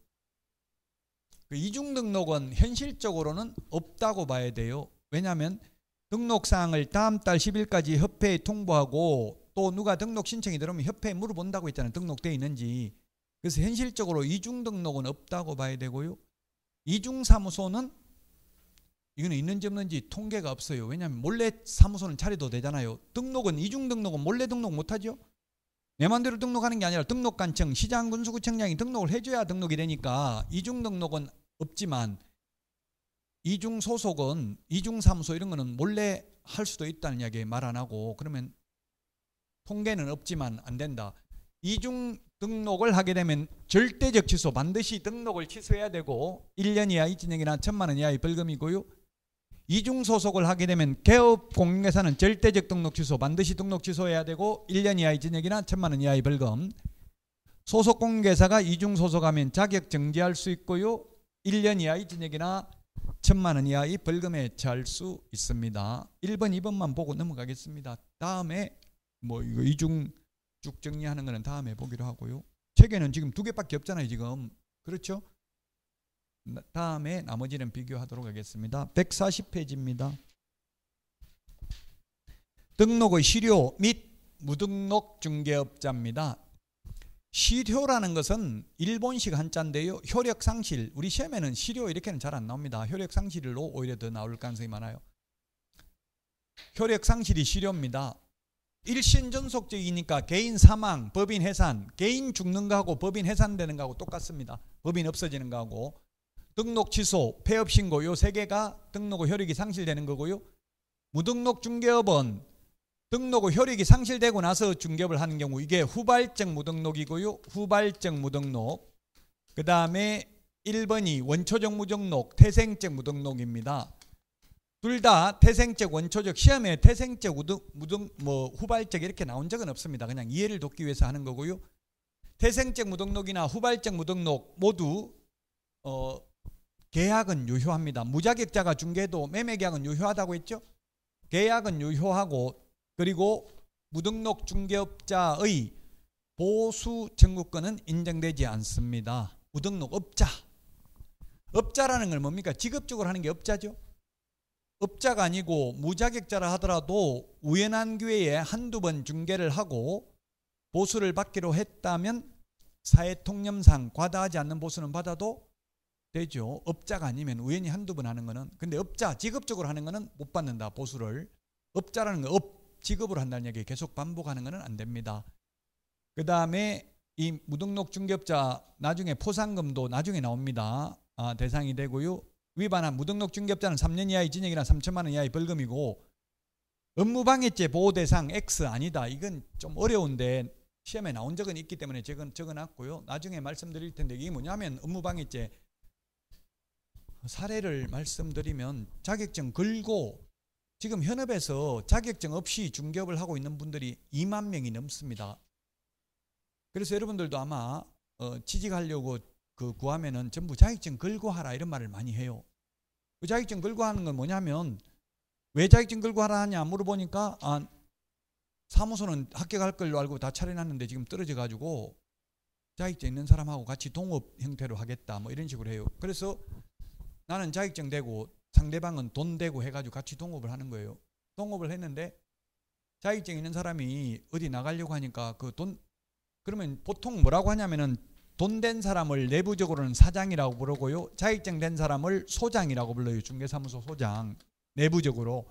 그 이중 등록은 현실적으로는 없다고 봐야 돼요. 왜냐하면 등록 사항을 다음 달 10일까지 협회에 통보하고 또 누가 등록 신청이 들어오면 협회에 물어본다고 했잖아요. 등록돼 있는지. 그래서 현실적으로 이중 등록은 없다고 봐야 되고요. 이중 사무소는 이거는 있는지 없는지 통계가 없어요. 왜냐하면 몰래 사무소는 차려도 되잖아요. 등록은 이중 등록은 몰래 등록 못하죠. 내 마음대로 등록하는 게 아니라 등록관청, 시장, 군수구청장이 등록을 해줘야 등록이 되니까 이중 등록은 없지만 이중 소속은 이중 사무소 이런 거는 몰래 할 수도 있다는 이야기 말 안 하고 그러면 통계는 없지만 안 된다. 이중 등록을 하게 되면 절대적 취소 반드시 등록을 취소해야 되고 1년 이하 이진액이나 천만 원 이하의 벌금이고요. 이중 소속을 하게 되면 개업 공인회사는 절대적 등록 취소 반드시 등록 취소해야 되고 1년 이하의 징역이나 천만 원 이하의 벌금. 소속 공인회사가 이중 소속하면 자격 정지할 수 있고요. 1년 이하의 징역이나 천만 원 이하의 벌금에 처할 수 있습니다. 1번 2번만 보고 넘어가겠습니다. 다음에 뭐 이거 이중 쭉 정리하는 거는 다음에 보기로 하고요. 책에는 지금 두 개밖에 없잖아요 지금. 그렇죠 다음에 나머지는 비교하도록 하겠습니다. 140페이지입니다. 등록의 실효 및 무등록 중개업자입니다. 실효라는 것은 일본식 한자인데요. 효력 상실. 우리 시험에는 실효 이렇게는 잘 안 나옵니다. 효력 상실로 오히려 더 나올 가능성이 많아요. 효력 상실이 실효입니다. 일신 전속적이니까 개인 사망, 법인 해산, 개인 죽는 거하고 법인 해산되는 거하고 똑같습니다. 법인 없어지는 거하고 등록 취소, 폐업 신고 요 세 개가 등록 후 효력이 상실되는 거고요. 무등록 중개업은 등록 후 효력이 상실되고 나서 중개업을 하는 경우 이게 후발적 무등록이고요. 후발적 무등록. 그다음에 1번이 원초적 무등록, 태생적 무등록입니다. 둘 다 태생적, 원초적 시험에 태생적 무등, 무등 뭐 후발적 이렇게 나온 적은 없습니다. 그냥 이해를 돕기 위해서 하는 거고요. 태생적 무등록이나 후발적 무등록 모두 어 계약은 유효합니다. 무자격자가 중개도 매매계약은 유효하다고 했죠. 계약은 유효하고 그리고 무등록 중개업자의 보수 청구권은 인정되지 않습니다. 무등록 업자. 업자라는 걸 뭡니까? 직업적으로 하는 게 업자죠. 업자가 아니고 무자격자라 하더라도 우연한 기회에 한두 번 중개를 하고 보수를 받기로 했다면 사회통념상 과다하지 않는 보수는 받아도 되죠. 업자가 아니면 우연히 한두 번 하는 거는 근데 업자 직업적으로 하는 거는 못 받는다. 보수를. 업자라는 거 업 직업으로 한다는 얘기 계속 반복하는 거는 안 됩니다. 그 다음에 이 무등록 중개업자 나중에 포상금도 나중에 나옵니다. 아, 대상이 되고요. 위반한 무등록 중개업자는 3년 이하의 징역이나 3천만 원 이하의 벌금이고 업무방해죄 보호 대상 X 아니다. 이건 좀 어려운데 시험에 나온 적은 있기 때문에 적은 적어놨고요. 나중에 말씀드릴 텐데 이게 뭐냐면 업무방해죄 사례를 말씀드리면 자격증 걸고 지금 현업에서 자격증 없이 중개업을 하고 있는 분들이 2만 명이 넘습니다. 그래서 여러분들도 아마 어, 취직하려고 그 구하면은 전부 자격증 걸고 하라 이런 말을 많이 해요. 그 자격증 걸고 하는 건 뭐냐면 왜 자격증 걸고 하라 하냐 물어보니까 아, 사무소는 합격할 걸로 알고 다 차려놨는데 지금 떨어져 가지고 자격증 있는 사람하고 같이 동업 형태로 하겠다 뭐 이런 식으로 해요. 그래서 나는 자격증 되고 상대방은 돈 대고 해가지고 같이 동업을 하는 거예요. 동업을 했는데 자격증 있는 사람이 어디 나가려고 하니까 그 돈 그러면 보통 뭐라고 하냐면은 돈 된 사람을 내부적으로는 사장이라고 부르고요. 자격증 된 사람을 소장이라고 불러요. 중개사무소 소장. 내부적으로.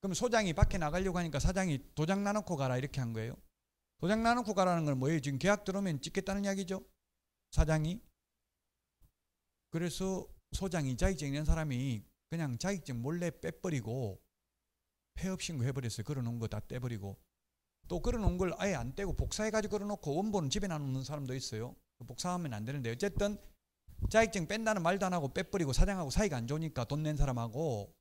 그럼 소장이 밖에 나가려고 하니까 사장이 도장 나놓고 가라 이렇게 한 거예요. 도장 나놓고 가라는 건 뭐예요? 지금 계약 들어오면 찍겠다는 이야기죠. 사장이. 그래서 소장이 자격증 있는 사람이 그냥 자격증 몰래 빼버리고 폐업 신고 해버렸어요. 걸어놓은 거 다 떼버리고 또 걸어놓은 걸 아예 안 떼고 복사해가지고 걸어놓고 원본은 집에 놔놓는 사람도 있어요. 그 복사하면 안 되는데 어쨌든 자격증 뺀다는 말도 안 하고 빼버리고 사장하고 사이가 안 좋으니까 돈 낸 사람하고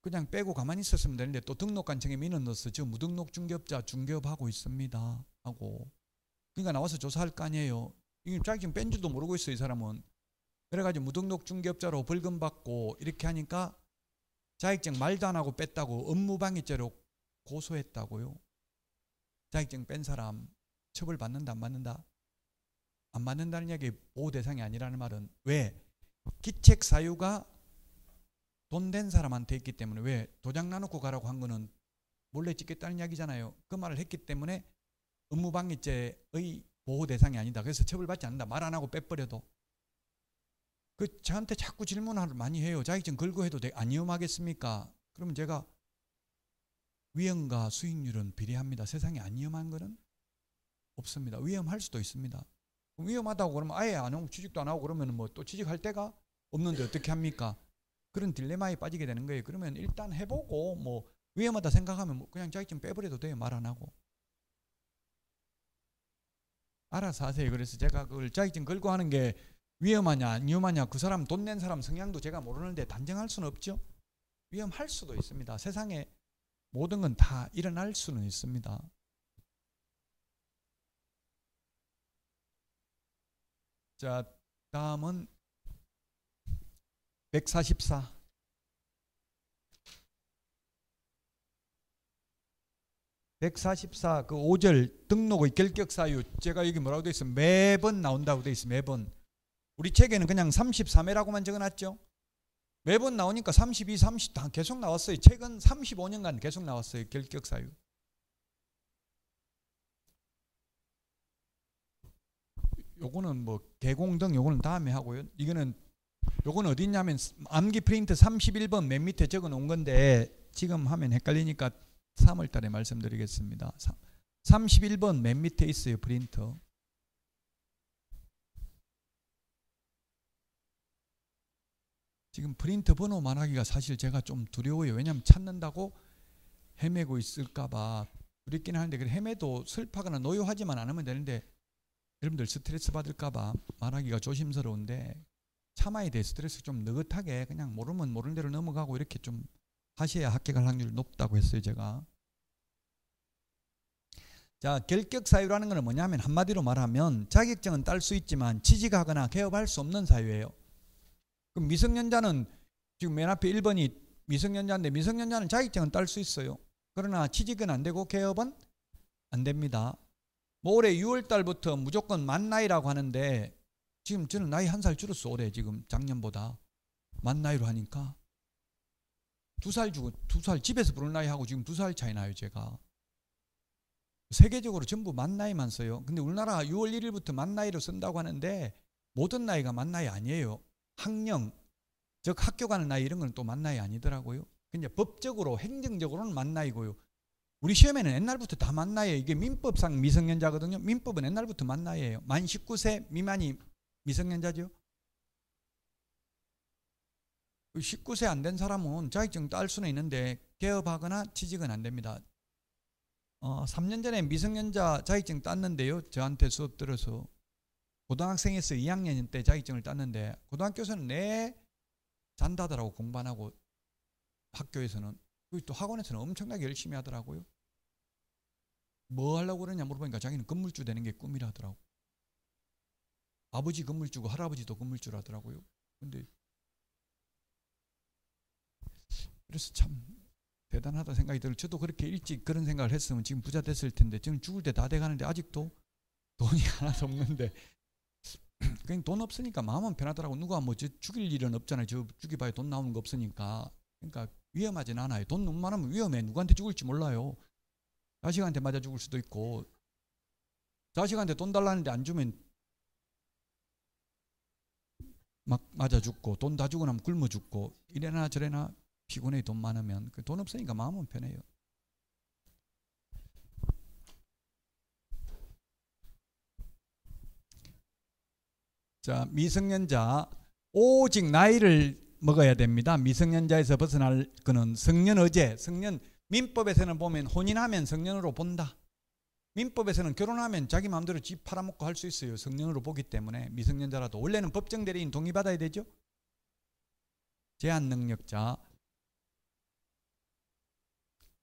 그냥 빼고 가만히 있었으면 되는데 또 등록관청에 민원 넣어서 지금 무등록 중개업자 중개업하고 있습니다 하고 그러니까 나와서 조사할 거 아니에요. 이게 자격증 뺀 줄도 모르고 있어요 이 사람은. 그래가지고 무등록 중개업자로 벌금 받고 이렇게 하니까 자격증 말도 안 하고 뺐다고 업무방해죄로 고소했다고요. 자격증 뺀 사람 처벌 받는다 안 받는다? 안 받는다는 얘기 보호 대상이 아니라는 말은 왜? 기책 사유가 돈 된 사람한테 있기 때문에 왜 도장 나놓고 가라고 한 거는 몰래 찍겠다는 이야기잖아요. 그 말을 했기 때문에 업무방해죄의 보호 대상이 아니다. 그래서 처벌받지 않는다. 말 안 하고 빼버려도 그 저한테 자꾸 질문을 많이 해요. 자격증 걸고 해도 안 위험하겠습니까? 그러면 제가 위험과 수익률은 비례합니다. 세상에 안 위험한 거는 없습니다. 위험할 수도 있습니다. 위험하다고 그러면 아예 안 하고 취직도 안 하고 그러면 뭐 또 취직할 데가 없는데 어떻게 합니까? 그런 딜레마에 빠지게 되는 거예요. 그러면 일단 해보고 뭐 위험하다 생각하면 뭐 그냥 자격증 빼버려도 돼요. 말 안 하고. 알아서 하세요. 그래서 제가 그걸 자격증 걸고 하는 게 위험하냐 안 위험하냐 그 사람 돈 낸 사람 성향도 제가 모르는데 단정할 수는 없죠. 위험할 수도 있습니다. 세상에 모든 건 다 일어날 수는 있습니다. 자, 다음은 144. (144) 그 5절 등록의 결격 사유 제가 여기 뭐라고 돼 있어 매번 나온다고 돼 있어 매번 우리 책에는 그냥 33회라고만 적어놨죠. 매번 나오니까 32, 30 다 계속 나왔어요. 책은 35년간 계속 나왔어요. 결격 사유. 요거는 뭐 개공 등 요거는 다음에 하고요. 이거는 요거는 어디 있냐면 암기 프린트 31번 맨 밑에 적어 놓은 건데 지금 하면 헷갈리니까 3월 달에 말씀드리겠습니다. 31번 맨 밑에 있어요. 프린터. 지금 프린트 번호만 하기가 사실 제가 좀 두려워요. 왜냐하면 찾는다고 헤매고 있을까봐 그랬긴 하는데 헤매도 슬퍼하거나 노여하지만 않으면 되는데 여러분들 스트레스 받을까봐 말하기가 조심스러운데 참아야 돼. 스트레스 좀 느긋하게 그냥 모르면 모르는 대로 넘어가고 이렇게 좀 하셔야 합격할 확률이 높다고 했어요. 제가. 자, 결격 사유라는 것은 뭐냐면 한마디로 말하면 자격증은 딸 수 있지만 취직하거나 개업할 수 없는 사유예요. 그럼 미성년자는 지금 맨 앞에 1번이 미성년자인데 미성년자는 자격증은 딸 수 있어요. 그러나 취직은 안 되고 개업은 안 됩니다. 뭐 올해 6월 달부터 무조건 만 나이라고 하는데 지금 저는 나이 한 살 줄었어 올해 지금 작년보다 만 나이로 하니까 두 살 주고 두 살 집에서 부른 나이하고 지금 두 살 차이 나요 제가 세계적으로 전부 만 나이만 써요. 근데 우리나라 6월 1일부터 만 나이로 쓴다고 하는데 모든 나이가 만 나이 아니에요. 학령, 즉 학교 가는 나이 이런 건 또 만 나이 아니더라고요. 근데 법적으로 행정적으로는 만 나이고요. 우리 시험에는 옛날부터 다 만 나이에요. 이게 민법상 미성년자거든요. 민법은 옛날부터 만 나이에요. 만 19세 미만이 미성년자죠. 19세 안 된 사람은 자격증 딸 수는 있는데 개업하거나 취직은 안 됩니다. 어, 3년 전에 미성년자 자격증 땄는데요. 저한테 수업 들어서 고등학생에서 2학년 때 자격증을 땄는데 고등학교에서는 내 잔다더라고 공부 안 하고 학교에서는 또 학원에서는 엄청나게 열심히 하더라고요. 뭐 하려고 그러냐 물어보니까 자기는 건물주 되는 게 꿈이라 하더라고. 아버지 건물주고 할아버지도 건물주라 하더라고요. 근데 그래서 참 대단하다 생각이 들어요. 저도 그렇게 일찍 그런 생각을 했으면 지금 부자 됐을 텐데 지금 죽을 때 다 돼가는데 아직도 돈이 하나도 없는데 그냥 돈 없으니까 마음은 편하더라고. 누가 뭐 저 죽일 일은 없잖아요. 저 죽여봐야 돈 나오는 거 없으니까. 그러니까 위험하진 않아요. 돈 너무 많으면 위험해. 누구한테 죽을지 몰라요. 자식한테 맞아 죽을 수도 있고 자식한테 돈 달라는데 안 주면 막 맞아 죽고 돈 다 주고 나면 굶어 죽고 이래나 저래나 피곤해 돈 많으면 그돈 없으니까 마음은 편해요. 자 미성년자 오직 나이를 먹어야 됩니다. 미성년자에서 벗어날 그는 성년 어제, 성년 민법에서는 보면 혼인하면 성년으로 본다. 민법에서는 결혼하면 자기 마음대로 집 팔아먹고 할 수 있어요. 성년으로 보기 때문에 미성년자라도 원래는 법정 대리인 동의 받아야 되죠. 제한 능력자.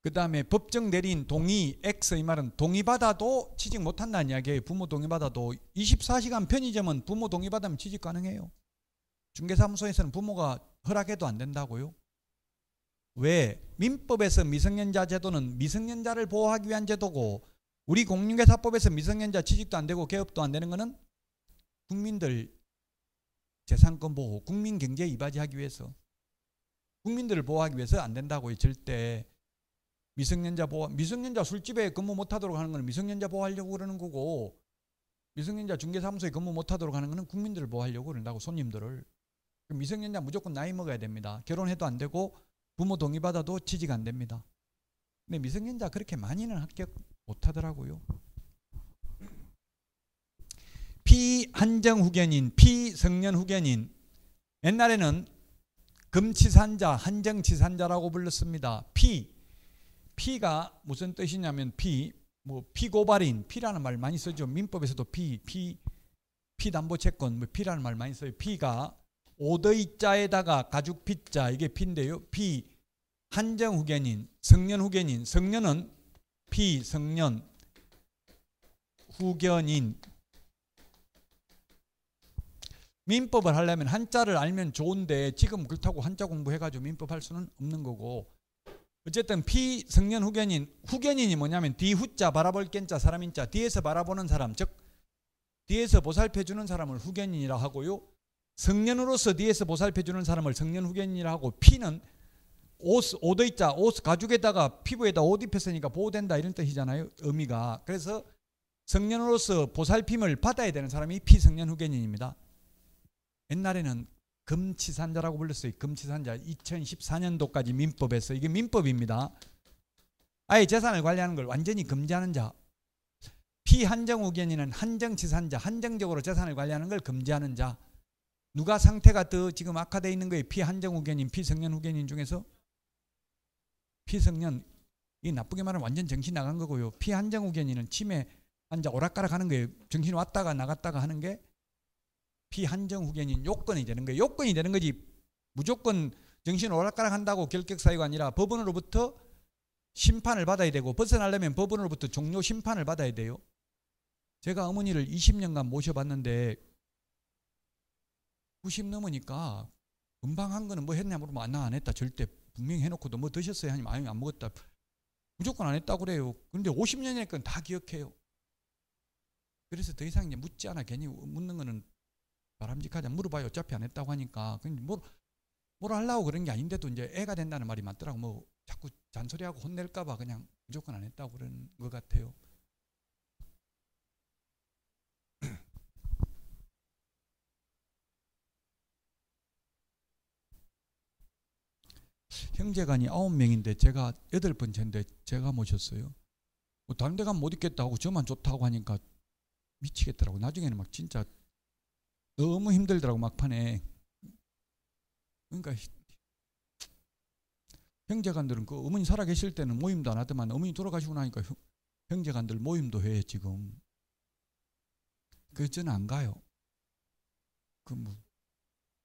그 다음에 법정 대리인 동의 X 이 말은 동의받아도 취직 못한다는 이야기예요. 부모 동의받아도 24시간 편의점은 부모 동의받으면 취직 가능해요. 중개사무소에서는 부모가 허락해도 안 된다고요. 왜? 민법에서 미성년자 제도는 미성년자를 보호하기 위한 제도고 우리 공인중개사법에서 미성년자 취직도 안 되고 개업도 안 되는 것은 국민들 재산권 보호, 국민 경제 이바지하기 위해서 국민들을 보호하기 위해서 안 된다고요. 절대 미성년자 보호, 미성년자 술집에 근무 못하도록 하는 것은 미성년자 보호하려고 그러는 거고 미성년자 중개사무소에 근무 못하도록 하는 것은 국민들을 보호하려고 그런다고 손님들을 미성년자 무조건 나이 먹어야 됩니다. 결혼해도 안 되고 부모 동의 받아도 취직 안 됩니다. 근데 미성년자 그렇게 많이는 합격 못 하더라고요. 피한정 후견인, 피성년 후견인. 옛날에는 금치산자, 한정치산자라고 불렀습니다. 피, 피가 무슨 뜻이냐면 피, 뭐 피고발인, 피라는 말 많이 쓰죠. 민법에서도 피, 피, 피담보채권, 뭐 피라는 말 많이 써요. 피가 오더이자에다가 가죽 피자 이게 피인데요. 피 한정 후견인, 성년 후견인, 성년은 피 성년 후견인 민법을 하려면 한자를 알면 좋은데 지금 그렇다고 한자 공부해가지고 민법 할 수는 없는 거고 어쨌든 피성년 후견인 후견인이 뭐냐면 뒤 후자 바라볼 겐자 사람인자 뒤에서 바라보는 사람 즉 뒤에서 보살펴 주는 사람을 후견인이라 하고요. 성년으로서 뒤에서 보살펴 주는 사람을 성년 후견이라 하고 피는 옷, 오더있자 옷 가죽에다가 피부에다 옷 입혔으니까 보호된다 이런 뜻이잖아요 의미가. 그래서 성년으로서 보살핌을 받아야 되는 사람이 피성년 후견인입니다. 옛날에는 금치산자라고 불렀어요 금치산자 2014년도까지 민법에서 이게 민법입니다 아예 재산을 관리하는 걸 완전히 금지하는 자 피한정 후견인은 한정치산자 한정적으로 재산을 관리하는 걸 금지하는 자 누가 상태가 더 지금 악화되어 있는 거예요? 피한정 후견인, 피성년 후견인 중에서 피성년 이 나쁘게 말하면 완전 정신 나간 거고요. 피한정 후견인은 치매 환자 오락가락 하는 거예요. 정신 왔다가 나갔다가 하는 게 피한정 후견인 요건이 되는 거예요. 요건이 되는 거지 무조건 정신 오락가락 한다고 결격 사유가 아니라 법원으로부터 심판을 받아야 되고 벗어나려면 법원으로부터 종료 심판을 받아야 돼요. 제가 어머니를 20년간 모셔봤는데 90 넘으니까 금방 한 거는 뭐 했냐 물으면 나안 했다. 절대 분명히 해놓고도 뭐 드셨어요? 아니면 아니 안 먹었다. 무조건 안 했다고 그래요. 근데 50년이니까 다 기억해요. 그래서 더 이상 이제 묻지 않아. 괜히 묻는 거는 바람직하지 물어봐요 어차피 안 했다고 하니까 그냥 뭐, 뭘 하려고 그런 게 아닌데도 이제 애가 된다는 말이 맞더라고 뭐 자꾸 잔소리하고 혼낼까봐 그냥 무조건 안 했다고 그러는 것 같아요 형제간이 아홉 명인데 제가 여덟 번째인데 제가 모셨어요. 뭐 다른 데 가면 못 있겠다고 저만 좋다고 하니까 미치겠더라고. 나중에는 막 진짜 너무 힘들더라고 막판에. 그러니까 형제간들은 그 어머니 살아 계실 때는 모임도 안 하더만 어머니 돌아가시고 나니까 형제간들 모임도 해 지금. 그 저는 안 가요. 그 뭐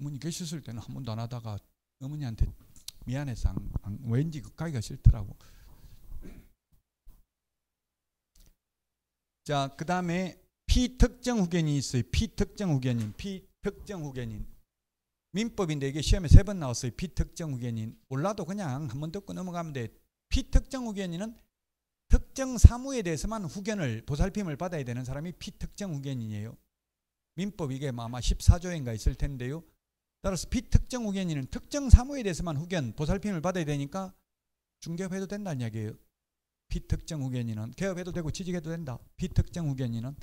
어머니 계셨을 때는 한 번도 안 하다가 어머니한테 미안해서 안, 안, 왠지 그 가기가 싫더라고. 자, 그 다음에 피특정 후견이 있어요. 피특정 후견인, 피특정 후견인. 민법인데 이게 시험에 세 번 나왔어요. 피특정 후견인. 몰라도 그냥 한 번 듣고 넘어가면 돼. 피특정 후견인은 특정 사무에 대해서만 후견을 보살핌을 받아야 되는 사람이 피특정 후견인이에요. 민법 이게 뭐 아마 14조인가 있을 텐데요. 따라서 비특정 후견인은 특정 사무에 대해서만 후견 보살핌을 받아야 되니까 중개업해도 된다는 이야기예요. 비특정 후견인은 개업해도 되고 취직해도 된다. 비특정 후견인은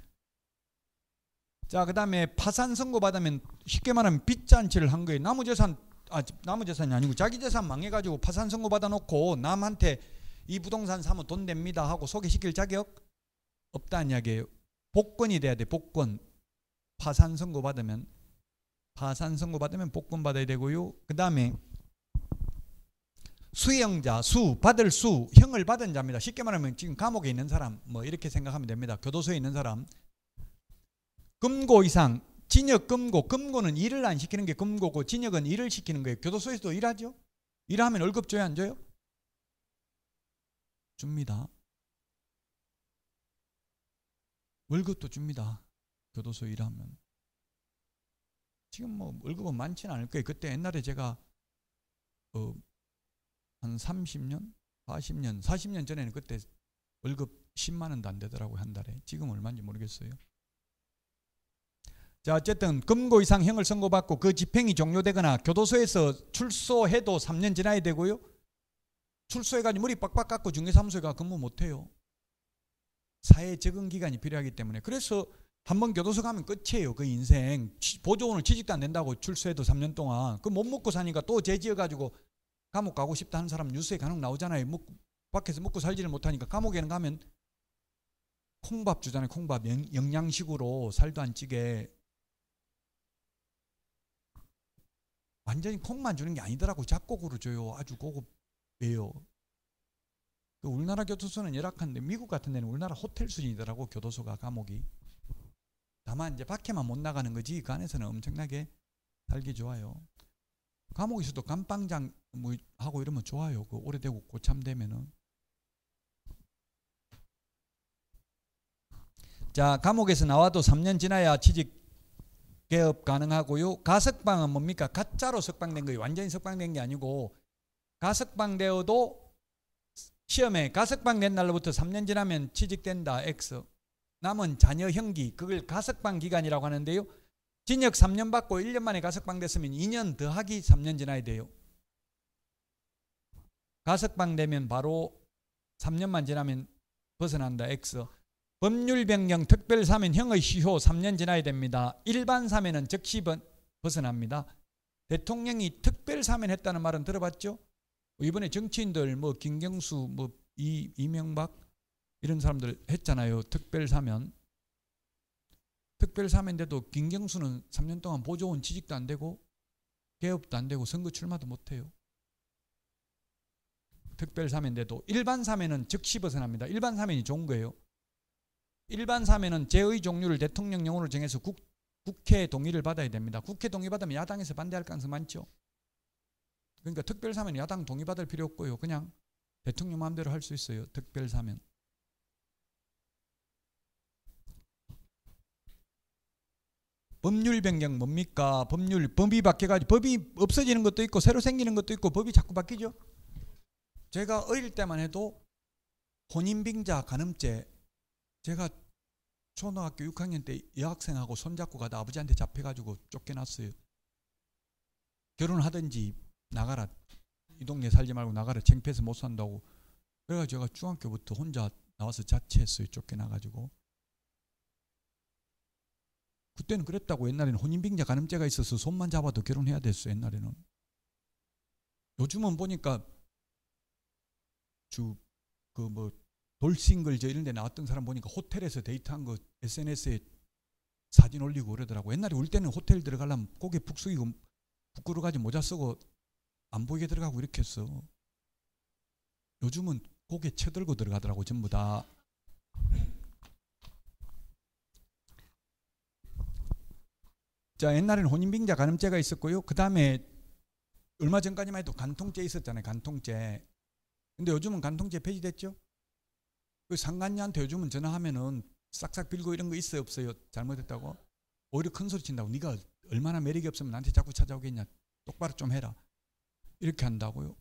자 그다음에 파산 선고 받으면 쉽게 말하면 빚 잔치를 한 거예요. 나무 재산 아 나무 재산이 아니고 자기 재산 망해 가지고 파산 선고 받아 놓고 남한테 이 부동산 사면 돈 됩니다 하고 소개시킬 자격 없다는 이야기예요. 복권이 돼야 돼. 복권 파산 선고 받으면 파산 선고 받으면 복권 받아야 되고요. 그 다음에 수형자, 수, 받을 수, 형을 받은 자입니다. 쉽게 말하면 지금 감옥에 있는 사람, 뭐 이렇게 생각하면 됩니다. 교도소에 있는 사람. 금고 이상, 진역 금고, 금고는 일을 안 시키는 게 금고고 진역은 일을 시키는 거예요. 교도소에서도 일하죠? 일하면 월급 줘야 안 줘요? 줍니다. 월급도 줍니다. 교도소 일하면. 지금 뭐 월급은 많지는 않을 거예요. 그때 옛날에 제가 어, 한 30년, 40년, 40년 전에는 그때 월급 10만 원도 안 되더라고요 한 달에. 지금 얼마인지 모르겠어요. 자 어쨌든 금고 이상 형을 선고받고 그 집행이 종료되거나 교도소에서 출소해도 3년 지나야 되고요. 출소해가지고 머리 빡빡 깎고 중개사무소에 가 근무 못해요. 사회 적응 기간이 필요하기 때문에 그래서 한 번 교도소 가면 끝이에요. 그 인생 보조원을 취직도 안 된다고 출소해도 3년 동안 그 못 먹고 사니까 또 재지어가지고 감옥 가고 싶다 하는 사람 뉴스에 간혹 나오잖아요. 먹, 밖에서 먹고 살지를 못하니까 감옥에는 가면 콩밥 주잖아요. 콩밥 영, 양식으로 살도 안 찌게 완전히 콩만 주는 게 아니더라고. 작곡으로 줘요. 아주 고급이에요. 그 우리나라 교도소는 열악한데 미국 같은 데는 우리나라 호텔 수준이더라고 교도소가 감옥이. 다만 이제 밖에만 못 나가는 거지 그 안에서는 엄청나게 살기 좋아요. 감옥에서도 감방장 뭐 하고 이러면 좋아요. 그 오래되고 고참되면은. 자, 감옥에서 나와도 3년 지나야 취직 개업 가능하고요. 가석방은 뭡니까? 가짜로 석방된 거예요. 완전히 석방된 게 아니고 가석방되어도 시험에 가석방된 날로부터 3년 지나면 취직된다. X. 남은 자녀 형기 그걸 가석방 기간이라고 하는데요. 징역 3년 받고 1년 만에 가석방 됐으면 2년 더하기 3년 지나야 돼요. 가석방 되면 바로 3년만 지나면 벗어난다. X. 법률 변경 특별 사면 형의 시효 3년 지나야 됩니다. 일반 사면은 즉시 벗어납니다. 대통령이 특별 사면했다는 말은 들어봤죠? 이번에 정치인들 뭐 김경수 뭐 이, 이명박 이런 사람들 했잖아요. 특별 사면. 특별 사면인데도 김경수는 3년 동안 보조원 취직도 안 되고 개업도 안 되고 선거 출마도 못 해요. 특별 사면인데도 일반 사면은 즉시 벗어납니다. 일반 사면이 좋은 거예요. 일반 사면은 제의 종류를 대통령령으로 정해서 국, 국회 동의를 받아야 됩니다. 국회 동의 받으면 야당에서 반대할 가능성 많죠. 그러니까 특별 사면은 야당 동의 받을 필요 없고요. 그냥 대통령 마음대로 할 수 있어요. 특별 사면. 법률 변경 뭡니까? 법률 법이 바뀌어가지고 법이 없어지는 것도 있고 새로 생기는 것도 있고 법이 자꾸 바뀌죠. 제가 어릴 때만 해도 혼인빙자 간음죄 제가 초등학교 6학년 때 여학생하고 손잡고 가다 아버지한테 잡혀가지고 쫓겨났어요. 결혼하든지 나가라. 이 동네 살지 말고 나가라. 창피해서 못 산다고. 그래가지고 제가 중학교부터 혼자 나와서 자취했어요. 쫓겨나가지고. 그때는 그랬다고 옛날에는 혼인빙자 간음죄가 있어서 손만 잡아도 결혼해야 됐어 옛날에는 요즘은 보니까 주 그 뭐 돌싱글저 이런 데 나왔던 사람 보니까 호텔에서 데이트한 거 SNS에 사진 올리고 그러더라고 옛날에 올 때는 호텔 들어가려면 고개 푹 숙이고 부끄러가지 모자 쓰고 안 보이게 들어가고 이렇게 했어 요즘은 고개 쳐들고 들어가더라고 전부 다 자 옛날에는 혼인빙자 간음죄가 있었고요. 그 다음에 얼마 전까지만 해도 간통죄 있었잖아요. 간통죄. 근데 요즘은 간통죄 폐지됐죠. 그 상관녀한테 요즘은 전화하면은 싹싹 빌고 이런 거 있어요 없어요? 잘못했다고? 오히려 큰 소리 친다고. 네가 얼마나 매력이 없으면 나한테 자꾸 찾아오겠냐. 똑바로 좀 해라. 이렇게 한다고요.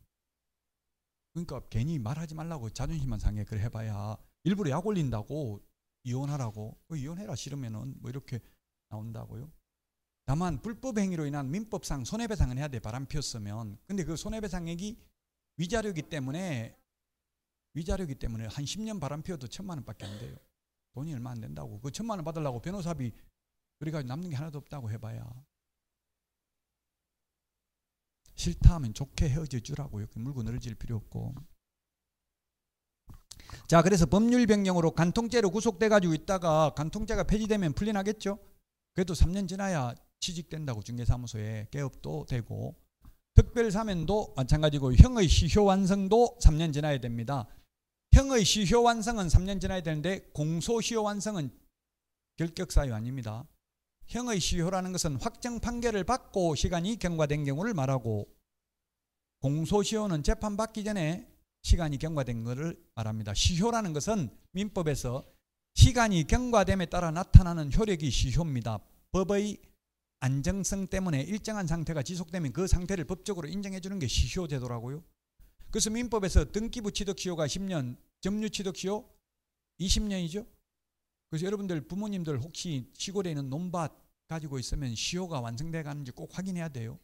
그러니까 괜히 말하지 말라고 자존심만 상해 그래 해봐야 일부러 약 올린다고 이혼하라고 그 이혼해라 싫으면은 뭐 이렇게 나온다고요. 다만 불법 행위로 인한 민법상 손해배상은 해야 돼 바람 피웠으면. 근데 그 손해배상액이 위자료기 때문에 위자료기 때문에 한 10년 바람 피워도 천만 원밖에 안 돼요. 돈이 얼마 안 된다고. 그 천만 원 받으려고 변호사비 그래가지고 남는 게 하나도 없다고 해봐야 싫다 하면 좋게 헤어져 주라고요. 그 물고 늘어질 필요 없고. 자, 그래서 법률 변경으로 간통죄로 구속돼 가지고 있다가 간통죄가 폐지되면 풀려나겠죠? 그래도 3년 지나야 취직된다고 중개사무소에 개업도 되고 특별 사면도 마찬가지고 형의 시효 완성도 3년 지나야 됩니다. 형의 시효 완성은 3년 지나야 되는데 공소 시효 완성은 결격 사유 아닙니다. 형의 시효라는 것은 확정 판결을 받고 시간이 경과된 경우를 말하고 공소 시효는 재판 받기 전에 시간이 경과된 것을 말합니다. 시효라는 것은 민법에서 시간이 경과됨에 따라 나타나는 효력이 시효입니다. 법의 안정성 때문에 일정한 상태가 지속되면 그 상태를 법적으로 인정해 주는 게 시효 제도라고요. 그래서 민법에서 등기부 취득시효가 10년, 점유 취득시효 20년이죠. 그래서 여러분들 부모님들 혹시 시골에 있는 논밭 가지고 있으면 시효가 완성돼 가는지 꼭 확인해야 돼요.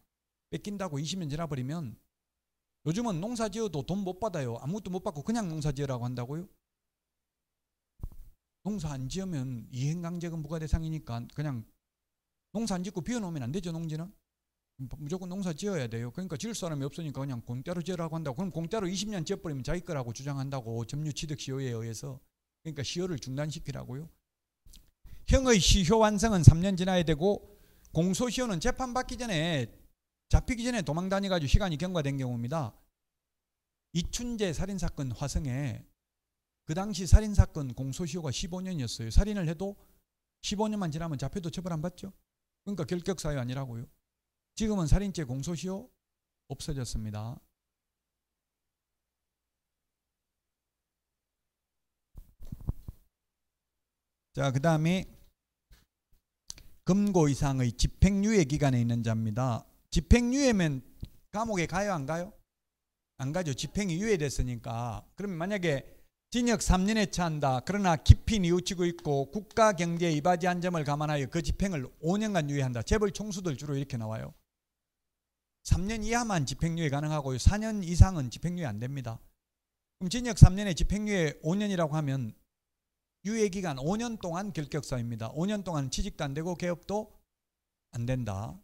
뺏긴다고 20년 지나버리면 요즘은 농사 지어도 돈 못 받아요. 아무것도 못 받고 그냥 농사 지으라고 한다고요? 농사 안 지으면 이행강제금 부과 대상이니까 그냥 농사 안 짓고 비워놓으면 안 되죠 농지는 무조건 농사 지어야 돼요 그러니까 지을 사람이 없으니까 그냥 공짜로 지으라고 한다고 그럼 공짜로 20년 지어버리면 자기 거라고 주장한다고 점유취득 시효에 의해서 그러니까 시효를 중단시키라고요 형의 시효 완성은 3년 지나야 되고 공소시효는 재판받기 전에 잡히기 전에 도망 다니가지고 시간이 경과된 경우입니다. 이춘재 살인사건 화성에 그 당시 살인사건 공소시효가 15년이었어요. 살인을 해도 15년만 지나면 잡혀도 처벌 안 받죠. 그러니까 결격사유 아니라고요. 지금은 살인죄 공소시효 없어졌습니다. 자, 그 다음에 금고 이상의 집행유예 기간에 있는 자입니다. 집행유예면 감옥에 가요 안 가요? 안 가죠. 집행이 유예됐으니까. 그러면 만약에 징역 3년에 처한다. 그러나 깊이 뉘우치고 있고 국가 경제에 이바지한 점을 감안하여 그 집행을 5년간 유예한다. 재벌 총수들 주로 이렇게 나와요. 3년 이하만 집행유예 가능하고요. 4년 이상은 집행유예 안 됩니다. 그럼 징역 3년에 집행유예 5년이라고 하면 유예 기간 5년 동안 결격사입니다. 5년 동안 취직도 안 되고 개업도 안 된다.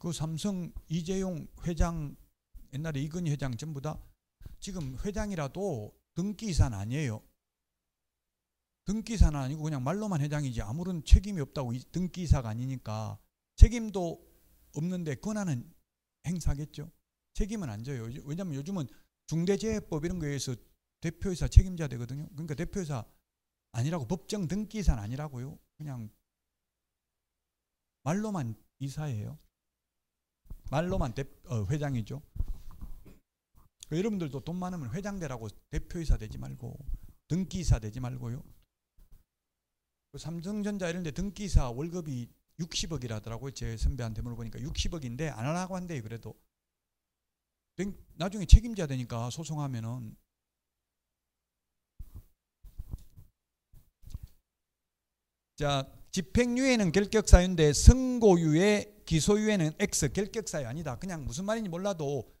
그 삼성 이재용 회장 옛날에 이건희 회장 전부 다 지금 회장이라도 등기이사는 아니에요. 등기이사는 아니고 그냥 말로만 회장이지 아무런 책임이 없다고 등기이사가 아니니까 책임도 없는데 권한은 행사겠죠. 책임은 안 져요. 왜냐하면 요즘은 중대재해법 이런 거에 의해서 대표이사 책임자 되거든요. 그러니까 대표이사 아니라고 법정 등기이사는 아니라고요. 그냥 말로만 이사예요. 말로만 대, 어, 회장이죠. 그 여러분들도 돈 많으면 회장 되라고 대표이사 되지 말고 등기이사 되지 말고요. 그 삼성전자 이런 데 등기이사 월급이 60억이라더라고요. 제 선배한테 물어보니까 60억인데 안 하라고 한대요. 그래도 나중에 책임져야 되니까 소송하면은 자 집행유예는 결격사유인데 선고유예 기소유예는 X 결격사유 아니다. 그냥 무슨 말인지 몰라도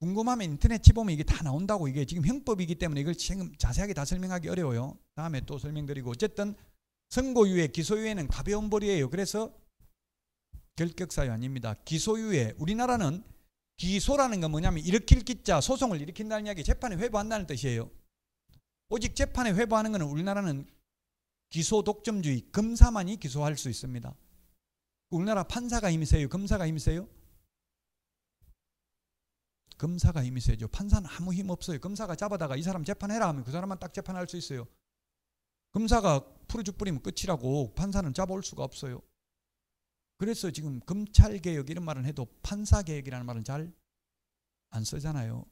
궁금하면 인터넷 치보면 이게 다 나온다고 이게 지금 형법이기 때문에 이걸 지금 자세하게 다 설명하기 어려워요. 다음에 또 설명드리고 어쨌든 선고유예, 기소유예는 가벼운 벌이에요. 그래서 결격사유 아닙니다. 기소유예 우리나라는 기소라는 건 뭐냐면 일으킬 기자 소송을 일으킨다는 이야기 재판에 회부한다는 뜻이에요. 오직 재판에 회부하는 것은 우리나라는 기소 독점주의 검사만이 기소할 수 있습니다. 우리나라 판사가 힘이 세요? 검사가 힘이 세요? 검사가 힘이 세죠. 판사는 아무 힘 없어요. 검사가 잡아다가 이 사람 재판해라 하면 그 사람만 딱 재판할 수 있어요. 검사가 풀어죽 뿌리면 끝이라고 판사는 잡아올 수가 없어요. 그래서 지금 검찰개혁 이런 말은 해도 판사개혁이라는 말은 잘 안 쓰잖아요.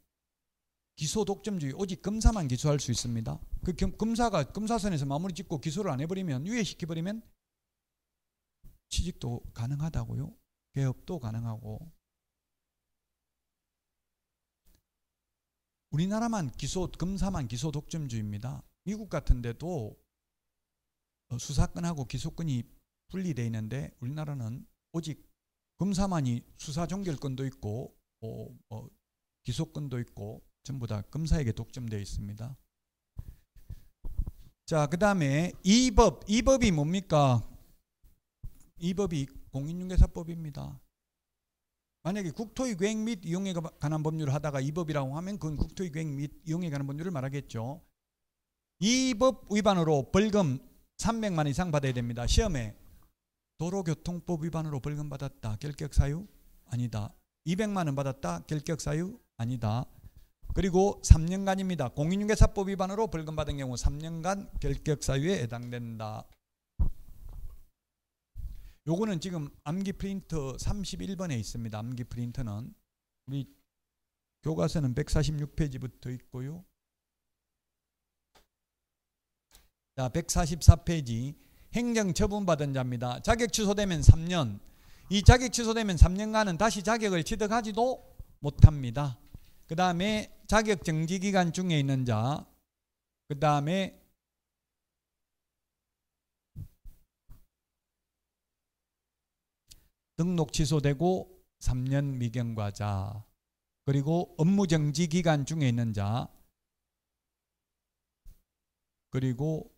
기소 독점주의 오직 검사만 기소할 수 있습니다. 그 검사가 검사선에서 마무리 짓고 기소를 안 해버리면 유예시켜버리면 취직도 가능하다고요. 개업도 가능하고 우리나라만 기소 검사만 기소 독점주의입니다. 미국 같은 데도 어, 수사권하고 기소권이 분리되어 있는데 우리나라는 오직 검사만이 수사 종결권도 있고 어, 어, 기소권도 있고 전부 다 검사에게 독점되어 있습니다. 자, 그 다음에 이 법, 이 법이 뭡니까? 이 법이 공인중개사법입니다. 만약에 국토의 계획 및 이용에 관한 법률을 하다가 이 법이라고 하면 그건 국토의 계획 및 이용에 관한 법률을 말하겠죠. 이 법 위반으로 벌금 300만 원 이상 받아야 됩니다. 시험에 도로교통법 위반으로 벌금 받았다. 결격 사유? 아니다. 200만 원 받았다. 결격 사유? 아니다. 그리고 3년간입니다. 공인중개사법 위반으로 벌금 받은 경우 3년간 결격 사유에 해당된다. 요거는 지금 암기 프린터 31번에 있습니다. 암기 프린터는 우리 교과서는 146페이지부터 있고요. 자, 144페이지 행정 처분받은 자입니다. 자격 취소되면 3년. 이 자격 취소되면 3년간은 다시 자격을 취득하지도 못합니다. 그 다음에 자격 정지 기간 중에 있는 자, 그 다음에 등록 취소되고 3년 미경과자, 그리고 업무 정지 기간 중에 있는 자, 그리고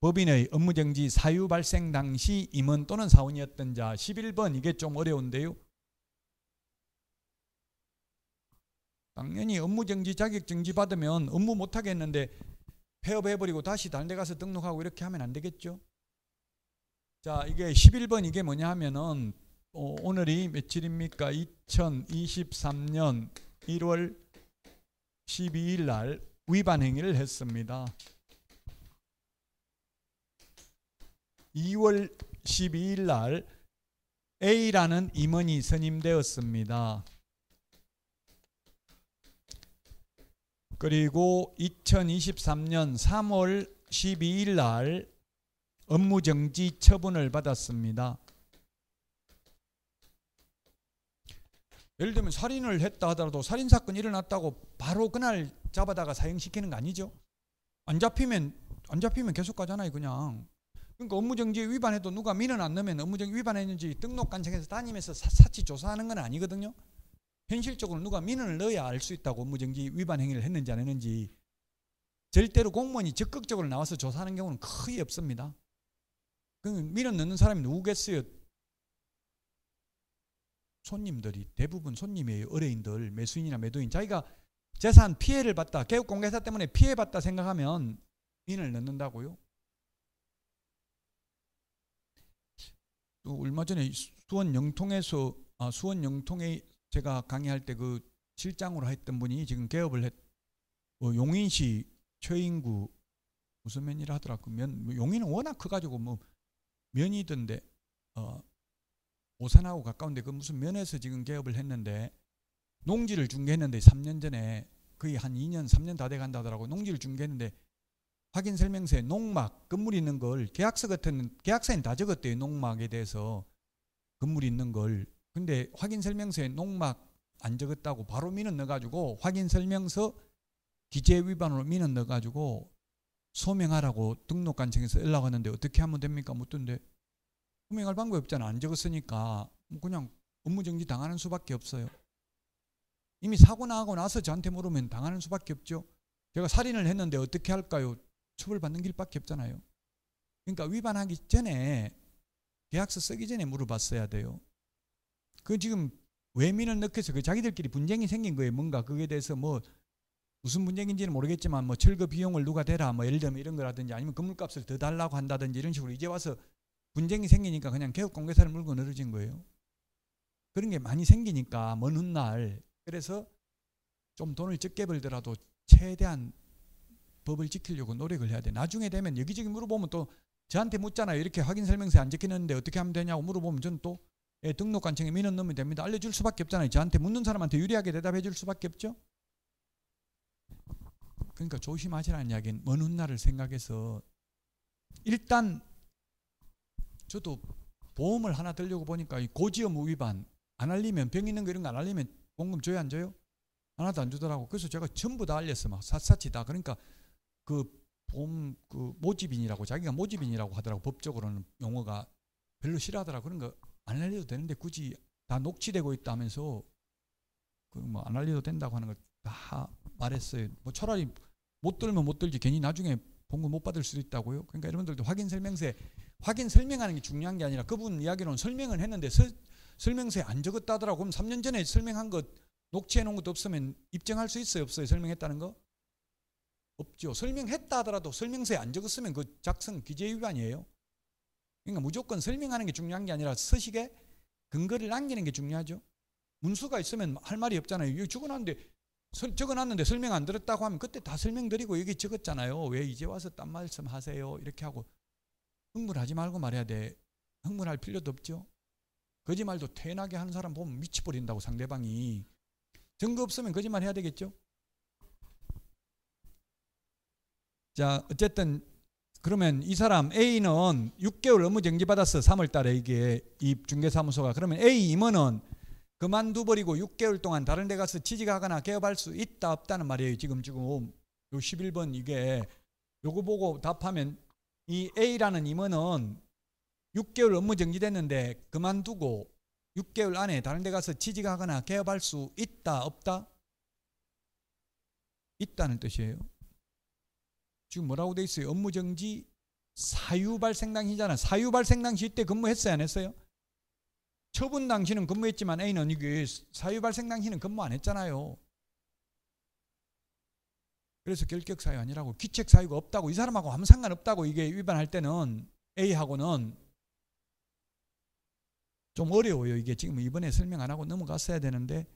법인의 업무정지 사유 발생 당시 임원 또는 사원이었던 자 11번 이게 좀 어려운데요. 당연히 업무정지 자격정지 받으면 업무 못하겠는데 폐업해버리고 다시 다른 데 가서 등록하고 이렇게 하면 안 되겠죠. 자 이게 11번 이게 뭐냐 하면은 어, 오늘이 며칠입니까? 2023년 1월 12일 날 위반 행위를 했습니다. 2월 12일 날 A라는 임원이 선임되었습니다. 그리고 2023년 3월 12일 날 업무 정지 처분을 받았습니다. 예를 들면 살인을 했다 하더라도 살인 사건 일어났다고 바로 그날 잡아다가 사형시키는 거 아니죠? 안 잡히면 안 잡히면 계속 가잖아요 그냥 그러니까 업무정지 위반해도 누가 민원 안 넣으면 업무정지 위반했는지 등록관청에서 다니면서 사치 조사하는 건 아니거든요. 현실적으로 누가 민원을 넣어야 알 수 있다고 업무정지 위반 행위를 했는지 안 했는지 절대로 공무원이 적극적으로 나와서 조사하는 경우는 거의 없습니다. 그 민원 넣는 사람이 누구겠어요? 손님들이 대부분 손님이에요. 의뢰인들, 매수인이나 매도인. 자기가 재산 피해를 봤다. 개업 공개사 때문에 피해봤다 생각하면 민원을 넣는다고요. 또 얼마 전에 수원 영통에서 아, 수원 영통에 제가 강의할 때 그 실장으로 했던 분이 지금 개업을 했 어, 용인시 최인구 무슨 면이라 하더라고. 그면뭐 용인은 워낙 커가지고 뭐 면이던데 어, 오산하고 가까운데 그 무슨 면에서 지금 개업을 했는데 농지를 중개했는데 3년 전에 거의 한 2년 3년 다 돼간다 하더라고. 농지를 중개했는데 확인 설명서에 농막 건물 있는 걸 계약서 같은 계약서엔 다 적었대요 농막에 대해서. 건물 있는 걸. 근데 확인 설명서에 농막 안 적었다고 바로 민원 넣어 가지고 확인 설명서 기재 위반으로 민원 넣어 가지고 소명하라고 등록관청에서 연락 왔는데 어떻게 하면 됩니까? 묻던데. 소명할 방법이 없잖아. 안 적었으니까 뭐 그냥 업무정지 당하는 수밖에 없어요. 이미 사고 나고 나서 저한테 물으면 당하는 수밖에 없죠. 제가 살인을 했는데 어떻게 할까요 처벌받는 길밖에 없잖아요. 그러니까 위반하기 전에 계약서 쓰기 전에 물어봤어야 돼요. 그 지금 외민을 넣고서 그 자기들끼리 분쟁이 생긴 거예요. 뭔가 그에 대해서 뭐 무슨 분쟁인지는 모르겠지만 뭐 철거 비용을 누가 대라 뭐 예를 들면 이런 거라든지 아니면 건물값을 더 달라고 한다든지 이런 식으로 이제 와서 분쟁이 생기니까 그냥 개업 공개사를 물고 늘어진 거예요. 그런 게 많이 생기니까 먼 훗날 그래서 좀 돈을 적게 벌더라도 최대한 법을 지키려고 노력을 해야 돼. 나중에 되면 여기저기 물어보면 또 저한테 묻잖아요. 이렇게 확인 설명서에 안 적혀있는데 어떻게 하면 되냐고 물어보면 저는 또 예, 등록 관청에 민원 넣으면 됩니다. 알려줄 수밖에 없잖아요. 저한테 묻는 사람한테 유리하게 대답해 줄 수밖에 없죠. 그러니까 조심하시라는 이야기는 먼 훗날을 생각해서 일단 저도 보험을 하나 들려고 보니까 고지의무 위반 안 알리면 병 있는 거 이런 거 안 알리면 공금 줘야 안 줘요? 하나도 안 주더라고. 그래서 제가 전부 다 알렸어. 막 샅샅이 다. 그러니까 그 보험 그 모집인이라고 자기가 모집인이라고 하더라고 법적으로는 용어가 별로 싫어하더라 그런 거 안 알려도 되는데 굳이 다 녹취되고 있다면서 그뭐안 알려도 된다고 하는 걸 다 말했어요. 뭐 차라리 못 들면 못 들지 괜히 나중에 본거 못 받을 수도 있다고요. 그러니까 여러분들도 확인 설명서에 확인 설명하는 게 중요한 게 아니라 그분 이야기로는 설명을 했는데 서, 설명서에 안 적었다더라고. 그럼 3년 전에 설명한 것 녹취해 놓은 것도 없으면 입증할 수 있어요, 없어요? 설명했다는 거? 없죠. 설명했다 하더라도 설명서에 안 적었으면 그 작성 기재 위반이에요. 그러니까 무조건 설명하는 게 중요한 게 아니라 서식에 근거를 남기는 게 중요하죠. 문수가 있으면 할 말이 없잖아요. 여기 적어놨는데 적어놨는데 설명 안 들었다고 하면 그때 다 설명드리고 여기 적었잖아요. 왜 이제 와서 딴 말씀 하세요? 이렇게 하고 흥분하지 말고 말해야 돼. 흥분할 필요도 없죠. 거짓말도 태연하게 하는 사람 보면 미치버린다고 상대방이 증거 없으면 거짓말 해야 되겠죠. 자 어쨌든 그러면 이 사람 A는 6개월 업무 정지 받았어 3월 달에 이게 이 중개 사무소가 그러면 A 임원은 그만두 버리고 6개월 동안 다른 데 가서 취직하거나 개업할 수 있다 없다는 말이에요. 지금 지금 요 11번 이게 요거 보고 답하면 이 A라는 임원은 6개월 업무 정지됐는데 그만두고 6개월 안에 다른 데 가서 취직하거나 개업할 수 있다 없다? 있다는 뜻이에요. 지금 뭐라고 돼 있어요? 업무 정지 사유 발생 당시잖아. 사유 발생 당시 때 근무했어요, 안 했어요? 처분 당시는 근무했지만 A는 이게 사유 발생 당시는 근무 안 했잖아요. 그래서 결격 사유 아니라고 기책 사유가 없다고 이 사람하고 아무 상관없다고 이게 위반할 때는 A하고는 좀 어려워요. 이게 지금 이번에 설명 안 하고 넘어갔어야 되는데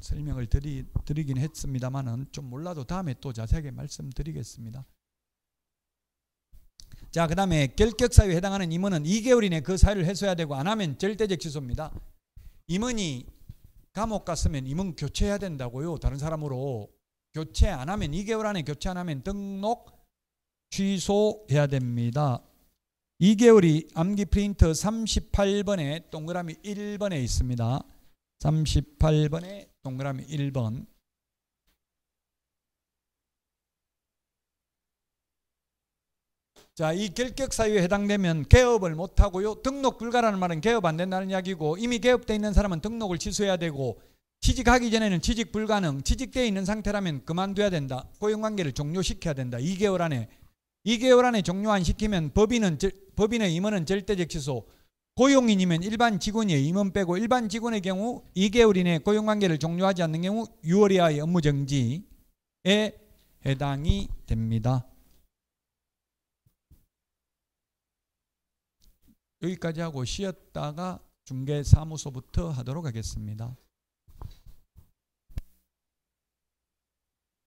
설명을 드리, 드리긴 했습니다만은 좀 몰라도 다음에 또 자세하게 말씀드리겠습니다. 자, 그 다음에 결격 사유에 해당하는 임원은 2개월 이내 그 사유를 해소해야 되고 안 하면 절대적 취소입니다. 임원이 감옥 갔으면 임원 교체해야 된다고요. 다른 사람으로 교체 안 하면 2개월 안에 교체 안 하면 등록 취소해야 됩니다. 2개월이 암기 프린터 38번에 동그라미 1번에 있습니다. 38번에 동그라미 1번 자, 이 결격 사유에 해당되면 개업을 못 하고요. 등록 불가라는 말은 개업 안 된다는 이야기고 이미 개업돼 있는 사람은 등록을 취소해야 되고 취직하기 전에는 취직 불가능, 취직돼 있는 상태라면 그만둬야 된다. 고용 관계를 종료시켜야 된다. 2개월 안에 2개월 안에 종료 안 시키면 법인은 법인의 임원은 절대적 취소. 고용인이면 일반 직원이에요. 임원 빼고 일반 직원의 경우 2개월 이내 고용관계를 종료하지 않는 경우 6월 이하의 업무 정지에 해당이 됩니다. 여기까지 하고 쉬었다가 중개사무소부터 하도록 하겠습니다.